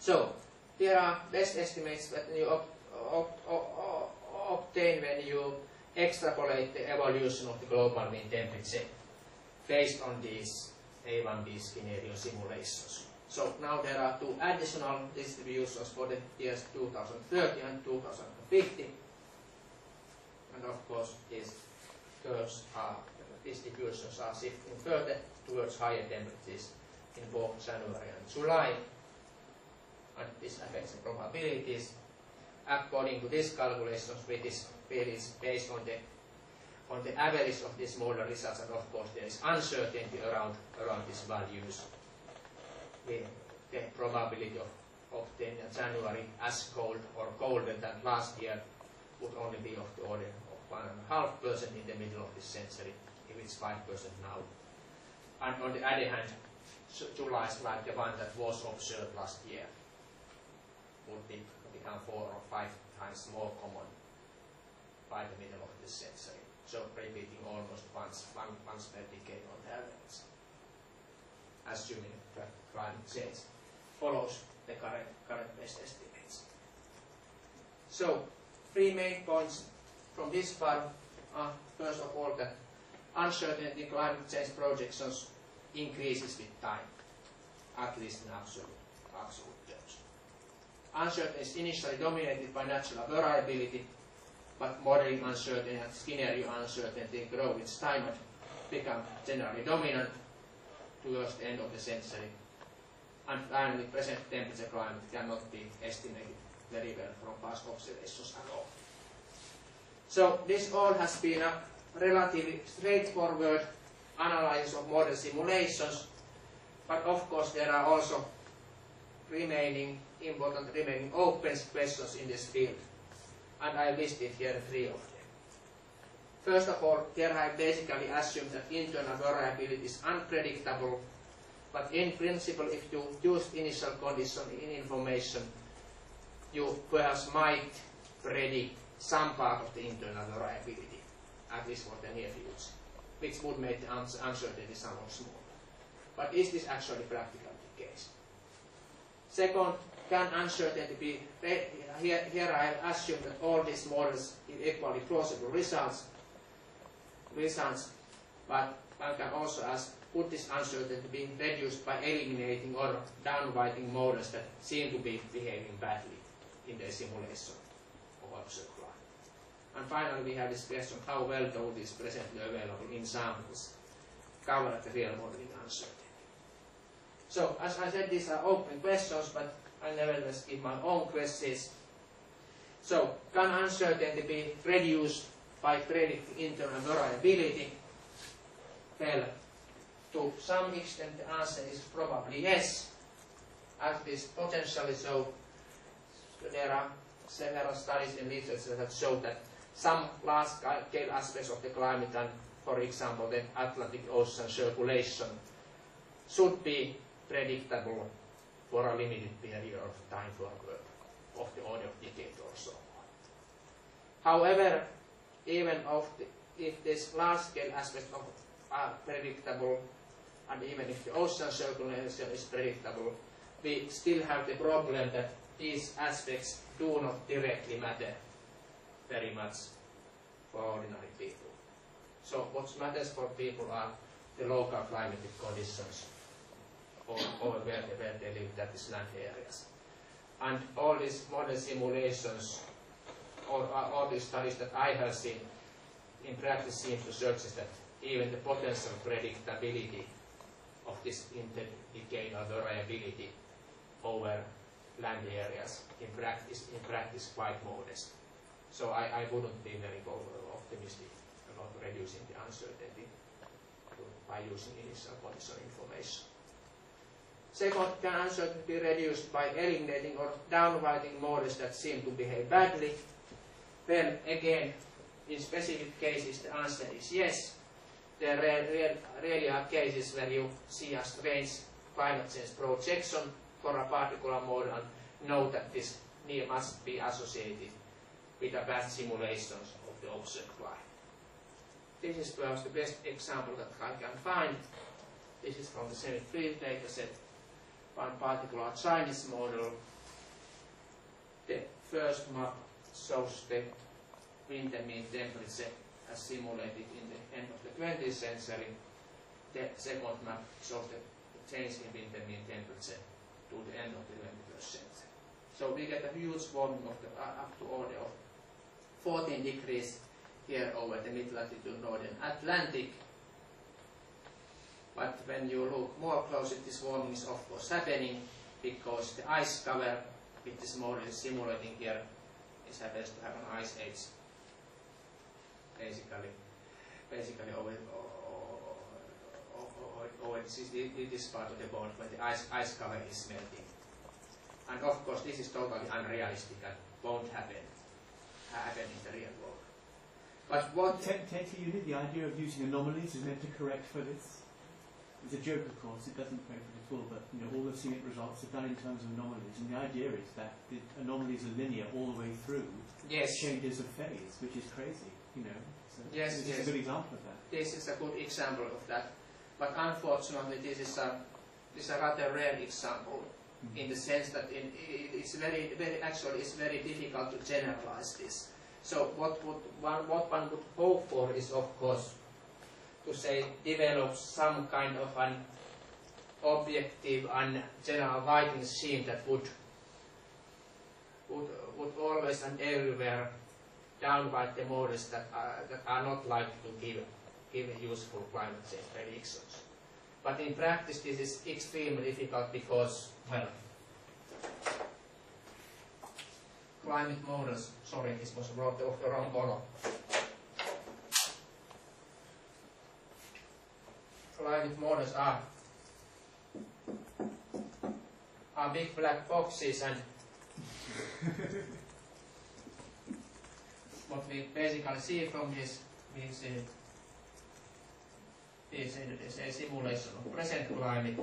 So, there are best estimates that you ob ob ob obtain when you extrapolate the evolution of the global mean temperature based on these A1B scenario simulations. So now there are two additional distributions for the years 2030 and 2050. And of course, these curves are, distributions are shifting further towards higher temperatures in both January and July. And this affects the probabilities. According to these calculations, which is, is based on the on the average of these model results, and of course there is uncertainty around around these values the, the probability of obtaining January as cold or colder than last year would only be of the order of one and a half percent in the middle of this century, if it's five percent now. And on the other hand, Ju- July is like the one that was observed last year, would be, become four or five times more common by the middle of this century. So repeating almost once, one, once per decade on the average, assuming that climate change follows the current, current best estimates. So, three main points from this part are, first of all, that uncertainty in climate change projections increases with time, at least in absolute, absolute. Uncertainty is initially dominated by natural variability, but modeling uncertainty and scenario uncertainty grow with time and become generally dominant towards the end of the century. And finally, present temperature climate cannot be estimated very well from past observations at all. So this all has been a relatively straightforward analysis of model simulations, but of course there are also remaining important remaining open questions in this field, and I listed here three of them. First of all, here I basically assume that internal variability is unpredictable, but in principle, if you use initial condition in information, you perhaps might predict some part of the internal variability, at least for the near future, which would make the uncertainty somewhat smaller. But is this actually practically the case? Second, can uncertainty be, eh, here, here I assume that all these models give equally plausible results, results, but one can also ask, could this uncertainty be reduced by eliminating or downweighting models that seem to be behaving badly in the simulation of observed? And finally, we have this question, how well do these presently available ensembles cover the real modeling uncertainty? So, as I said, these are open questions, but I nevertheless give my own questions. So, can uncertainty be reduced by predicting internal variability? Well, to some extent the answer is probably yes, at least potentially so. There are several studies in literature that show that some large-scale aspects of the climate and, for example, the Atlantic Ocean circulation should be predictable for a limited period of time forward, uh, of the order of decade or so. However, even of the, if this large-scale aspect of are predictable, and even if the ocean circulation is predictable, we still have the problem that these aspects do not directly matter very much for ordinary people. So what matters for people are the local climatic conditions or where, they, where they live, that is land areas. And all these model simulations, or or all these studies that I have seen in practice seem to suggest that even the potential predictability of this interdecadal variability over land areas in practice, in practice quite modest. So I, I wouldn't be very optimistic about reducing the uncertainty by using initial condition information. Second, can uncertainty be reduced by eliminating or downweighting models that seem to behave badly? Then again, in specific cases, the answer is yes. There re- really are cases where you see a strange climate change projection for a particular model and know that this need must be associated with a bad simulations of the observed climate. This is perhaps the best example that I can find. This is from the semi-free dataset, one particular Chinese model. The first map shows the winter mean temperature as simulated in the end of the 20th century. The second map shows the change in winter mean temperature to the end of the 21st century. So we get a huge warming of the, uh, up to order of 14 degrees here over the mid-latitude northern Atlantic. But when you look more closely, this warming is of course happening because the ice cover which this model is simulating here is happens to have an ice age basically basically over, this, is, this part of the bond when the ice, ice cover is melting. And of course this is totally unrealistic and won't happen. happen in the real world. But what Te- Technically, you the idea of using anomalies is meant to correct for this. It's a joke, of course. It doesn't correct for it at all. But you know, all the CMIP results are done in terms of anomalies, and the idea is that the anomalies are linear all the way through. yes, Changes of phase, which is crazy. You know. So Yes, this yes. is a good example of that. this is a good example of that. But unfortunately, this is a this is a rather rare example mm-hmm. in the sense that in, it's very, very actually it's very difficult to generalize this. So what would one, what one would hope for is of course to say develop some kind of an objective and general lighting scheme that would would, would always and everywhere downright the models that are, that are not likely to give give useful climate change predictions. But in practice this is extremely difficult because, well, climate models, sorry this was the wrong color. Climate models are are big black boxes and what we basically see from this we see we see that it's a eh, simulation of present climate.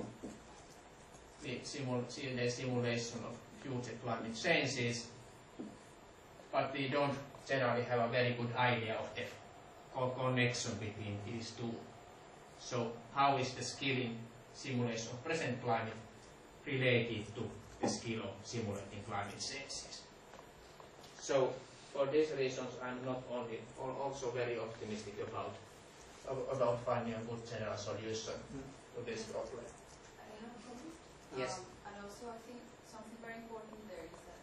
We simul see the simulation of future climate changes. But we don't generally have a very good idea of the co- connection between these two. So how is the skill in simulation of present climate related to the skill of simulating climate changes? So for these reasons I'm not only also very optimistic about about finding a good general solution to this problem. I have a comment. Yes. Um, and also, I think something very important there is that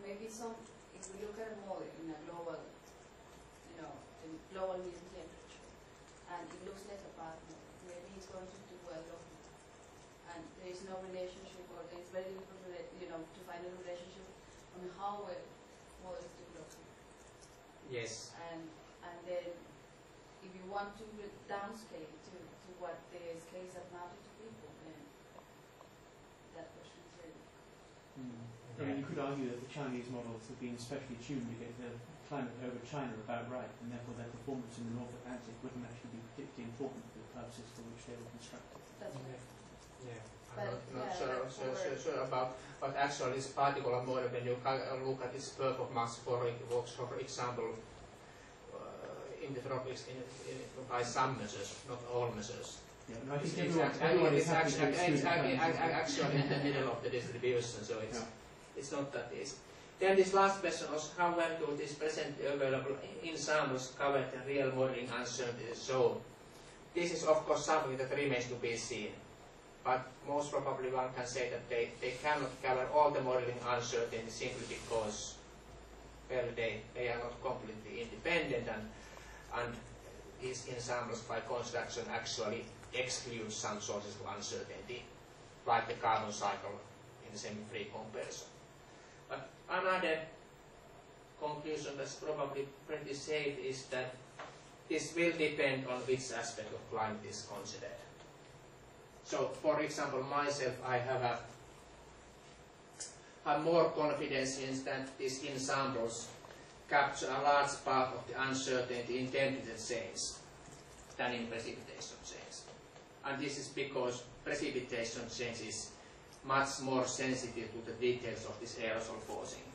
maybe some, if we look at a model in a global, you know, the global mean temperature, and it looks like a bad model, maybe it's going to do well locally. And there is no relationship, or there is very little, rela- you know, to find a relationship on how well models do locally. Yes. And, and then if you want to downscale to, to what the scales that matter to people, then that question is really. Hmm. I mean, you could argue that the Chinese models have been specially tuned to get the climate over China about right, and therefore their performance in the North Atlantic wouldn't actually be particularly important for the purposes for which they were constructed. That's Yeah. right. Yeah, But, I'm not, not yeah, sure, sure, sure, sure about, but actually this particular model, when you look at its performance for, it works, for example, uh, in the tropics in, in, by some measures, not all measures. Yeah, and I It's, think it's, everyone, act- everyone it's is happy to actually, exclude it's the actually, Chinese model. actually in the middle of the distribution, so it's, Yeah. it's not that easy. Then this last question was how well do these present available ensembles cover the real modeling uncertainties? So this is of course something that remains to be seen. But most probably one can say that they, they cannot cover all the modeling uncertainty simply because well they, they are not completely independent and and these ensembles by construction actually exclude some sources of uncertainty, like the carbon cycle in the CMIP3 comparison. But another conclusion that's probably pretty safe is that this will depend on which aspect of climate is considered. So, for example, myself, I have a more confidence in that these ensembles capture a large part of the uncertainty in temperature change than in precipitation change. And this is because precipitation change is much more sensitive to the details of this aerosol forcing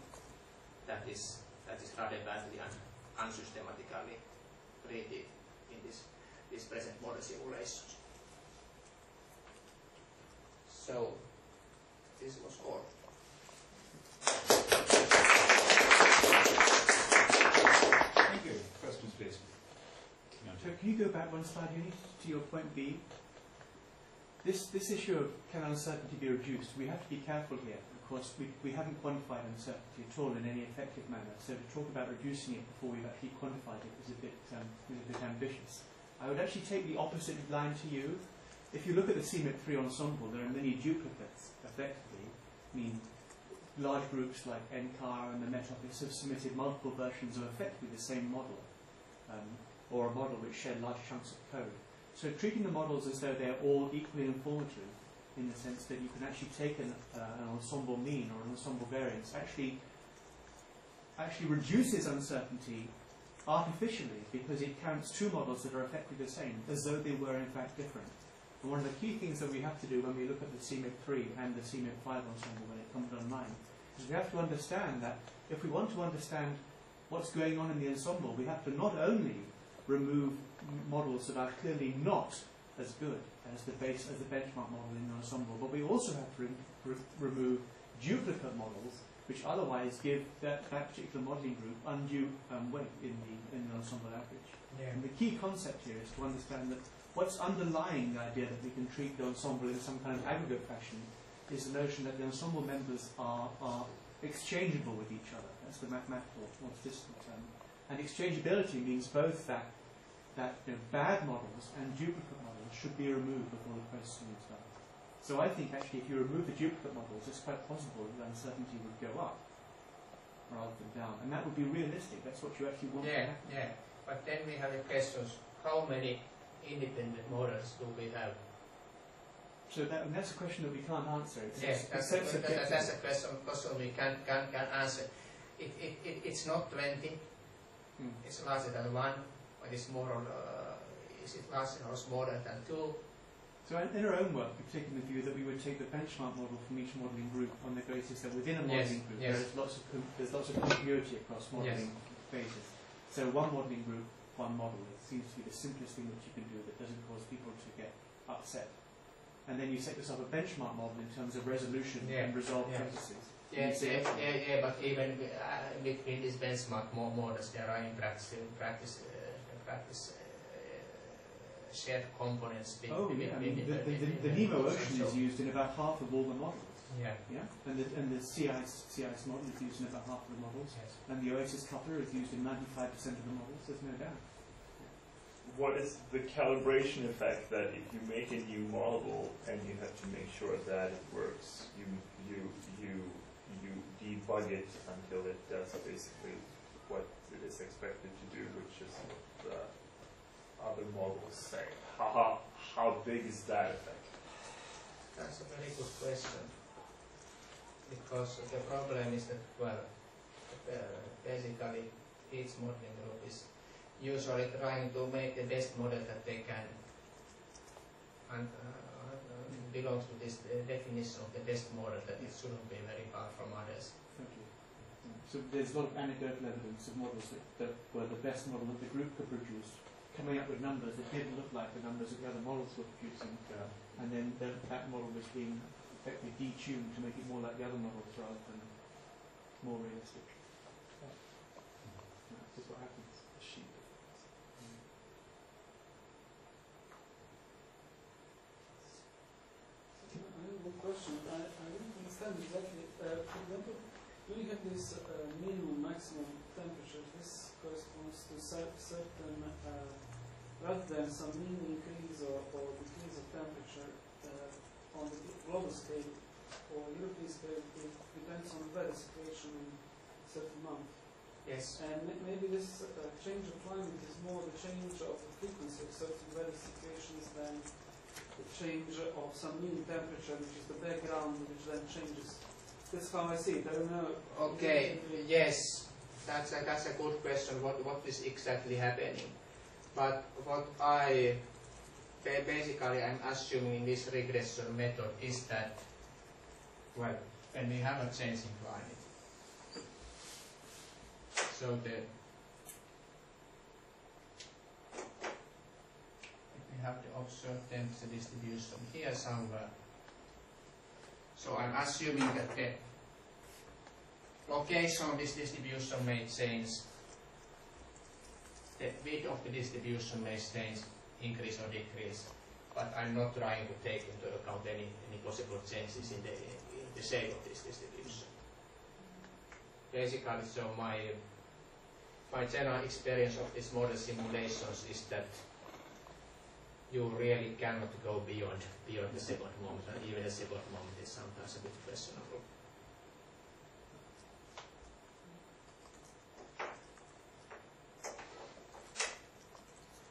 that is, that is rather badly and unsystematically treated in this, this present model simulations. So, this was all. Thank you. Questions, please. So can you go back one slide, Jouni, to your point B? This, this issue of can uncertainty be reduced, we have to be careful here. Of course, we, we haven't quantified uncertainty at all in any effective manner, so to talk about reducing it before we've actually quantified it is a bit, um, is a bit ambitious. I would actually take the opposite line to you. If you look at the CMIP3 ensemble, there are many duplicates, effectively. I mean, large groups like NCAR and the Met Office have submitted multiple versions of effectively the same model. Um, or a model which shared large chunks of code. So treating the models as though they're all equally informative in the sense that you can actually take an, uh, an ensemble mean or an ensemble variance actually actually reduces uncertainty artificially because it counts two models that are effectively the same, as though they were in fact different. And one of the key things that we have to do when we look at the CMIP 3 and the CMIP 5 ensemble when it comes online is we have to understand that if we want to understand what's going on in the ensemble, we have to not only remove models that are clearly not as good as the base as the benchmark model in the ensemble, but we also have to re- re- remove duplicate models which otherwise give that, that particular modelling group undue um, weight in the in the ensemble average. Yeah. And the key concept here is to understand that what's underlying the idea that we can treat the ensemble in some kind of aggregate fashion is the notion that the ensemble members are, are exchangeable with each other. That's the mathematical or statistical term. And exchangeability means both that that you know, bad models and duplicate models should be removed before the processing is done. So I think actually if you remove the duplicate models, it's quite possible that uncertainty would go up rather than down. And that would be realistic. That's what you actually want Yeah, yeah. But then we have a question, how many independent models do we have? So that, and that's a question that we can't answer. It's, Yes, that's, a, that, that's a question, question we can, can, can answer. It, it, it, it's not 20, Mm. it's larger than 1, but it's more on, uh, is it larger or smaller than 2? So in, our own work, we've taken the view that we would take the benchmark model from each modelling group on the basis that within a Yes, modelling group yes. there's lots of com- there's lots of continuity across modelling phases. So one modelling group, one model. It seems to be the simplest thing that you can do that doesn't cause people to get upset. And then you set yourself a benchmark model in terms of resolution Yeah, and resolve yeah. processes. Yes, yeah, yeah, yeah, but even uh, between these benchmark mo- models, there are in practice, in practice, uh, practice uh, shared components between Oh yeah, I mean, the, the, the, the Nemo Ocean is used in about half of all the models. Yeah, Yeah, and the and the CICE CICE model is used in about half of the models, yes. and the Oasis coupler is used in 95% of the models. There's no doubt. What is the calibration effect that if you make a new model and you have to make sure that it works, you you you you debug it until it does basically what it is expected to do, which is what the other models say. How how, how big is that effect? That's a very good question. Because the problem is that, well, uh, basically each modeling group is usually trying to make the best model that they can and uh, uh, belongs to this uh, definition of the best model that it shouldn't be very far from others. So there's a lot of anecdotal evidence of models that, that were the best model that the group could produce, coming up with numbers that didn't look like the numbers that the other models were producing, and then the, that model was being effectively detuned to make it more like the other models rather than more realistic. Yeah. That's just what happens. Sheep. I have one question. I, I don't understand exactly. Uh, for example, do you have this uh, minimum maximum temperature? This corresponds to certain, uh, rather than some mean increase or, or decrease of temperature uh, on the global scale or European scale, it depends on the weather situation in a certain month. Yes. And maybe this uh, change of climate is more the change of the frequency of certain weather situations than change of some mean temperature, which is the background, which then changes. That's how I see it. I don't know. Okay, yes, that's a, that's a good question, what, what is exactly happening. But what I, basically I'm assuming in this regression method is that, well, when we have a change in climate, so the, have to observe temperature distribution here somewhere. So I'm assuming that the location of this distribution may change. The width of the distribution may change, increase or decrease, but I'm not trying to take into account any, any possible changes in the, in the shape of this distribution. Basically, so my, my general experience of these model simulations is that you really cannot go beyond, beyond the second moment, and even the second moment is sometimes a bit questionable.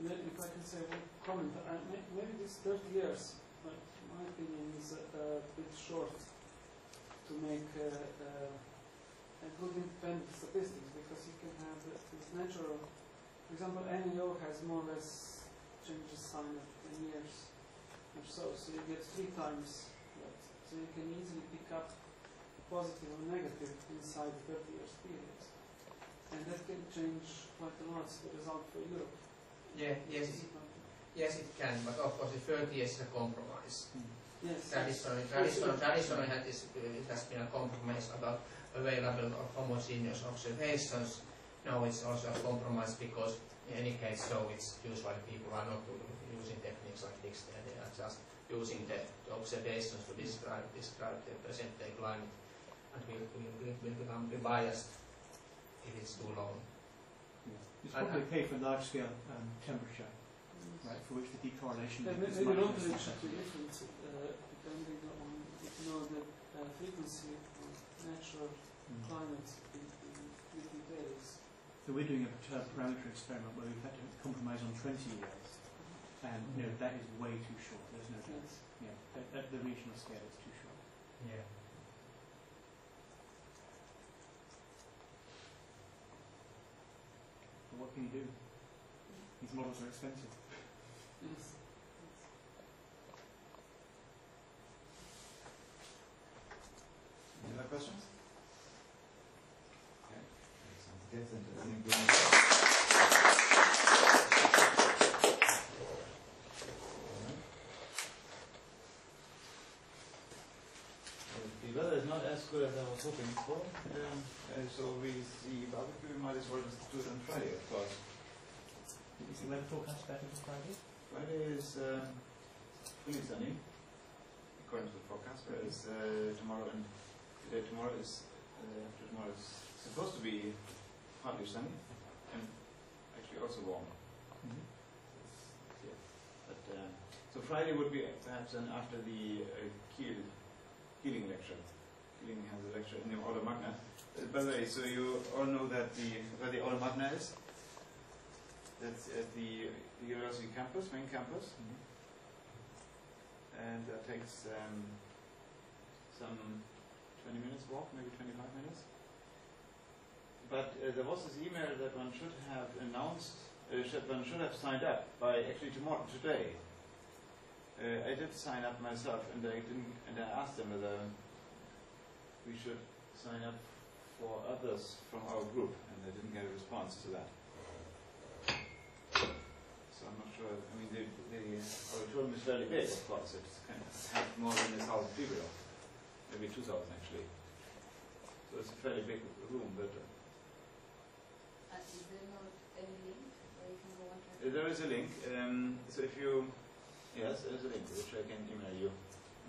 If I can say one comment, uh, maybe this 30 years, but my opinion, is a, a bit short to make uh, uh, a good independent statistics because you can have this natural, for example, NAO has more or less changes sign of 10 years or so, so you get three times that. So you can easily pick up positive or negative inside the 30 years period. And that can change quite a lot the result for Europe. Yeah, yes, it- yes it can, but of course the 30 years is a compromise. Yes. Traditionally, traditionally, traditionally had this, uh, it has been a compromise about available of homogeneous observations. Now it's also a compromise because in any case, so it's usually people are not using techniques like this, they they are just using the, the observations to describe, describe the present day climate and will, will, will, will become biased if it's too long. It's And- probably paid for large scale um, temperature, right, for which the decorrelation And is maybe much locally it less should different, uh, depending on, you know, the uh, frequency of natural Mm. climate in, in different areas. So we're doing a per- parameter experiment where we've had to compromise on 20 years, and you know that is way too short. There's no doubt. Yes. Yeah, at, at the regional scale, it's too short. Yeah. But what can you do? These models are expensive. Yes. Any other questions? Okay. Gets into the The weather is not as good as I was hoping for, um, uh, so we see barbecue, we might as well just do it on Friday, of course. Is the weather forecast better for Friday? Friday is um, fully sunny, according to the forecast, whereas uh, tomorrow and today tomorrow is uh, after tomorrow is supposed to be partly sunny and actually also warm. Mm-hmm. Yeah. But uh, so Friday would be perhaps then after the uh, Kiel healing lecture. Keeling has a lecture in the Aula Magna. Uh, by the way, so you all know that the where the Aula Magna is. That's at the university campus, main campus, and that takes um, some 20 minutes walk, maybe 25 minutes. But uh, there was this email that one should have announced, uh, should, one should have signed up by actually tomorrow, today. Uh, I did sign up myself, and I didn't, and I asked them whether we should sign up for others from our group, and I didn't get a response to that. So I'm not sure. I mean, the, the auditorium is fairly big, of course. It's kind of more than a thousand people, maybe two thousand actually. So it's a fairly big room, but Uh, is there not any link where you can go and there is a link. Um, so if you, yes, there is a link which I can email you.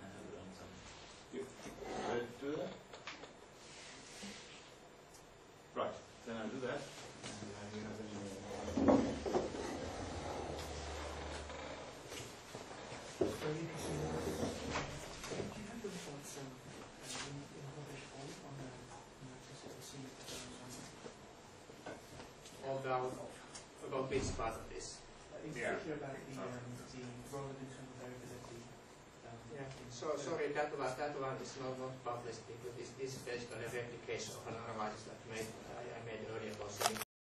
I have it on some. You uh, do that? Right. Then I'll do that. And uh, you have any, About, about which part of this? In Yeah. particular about the, um, the role of internal variability. Um, Yeah. So, sorry, that one, that one is not, not published because this, this is basically a replication of an analysis that made, I, I made earlier concerning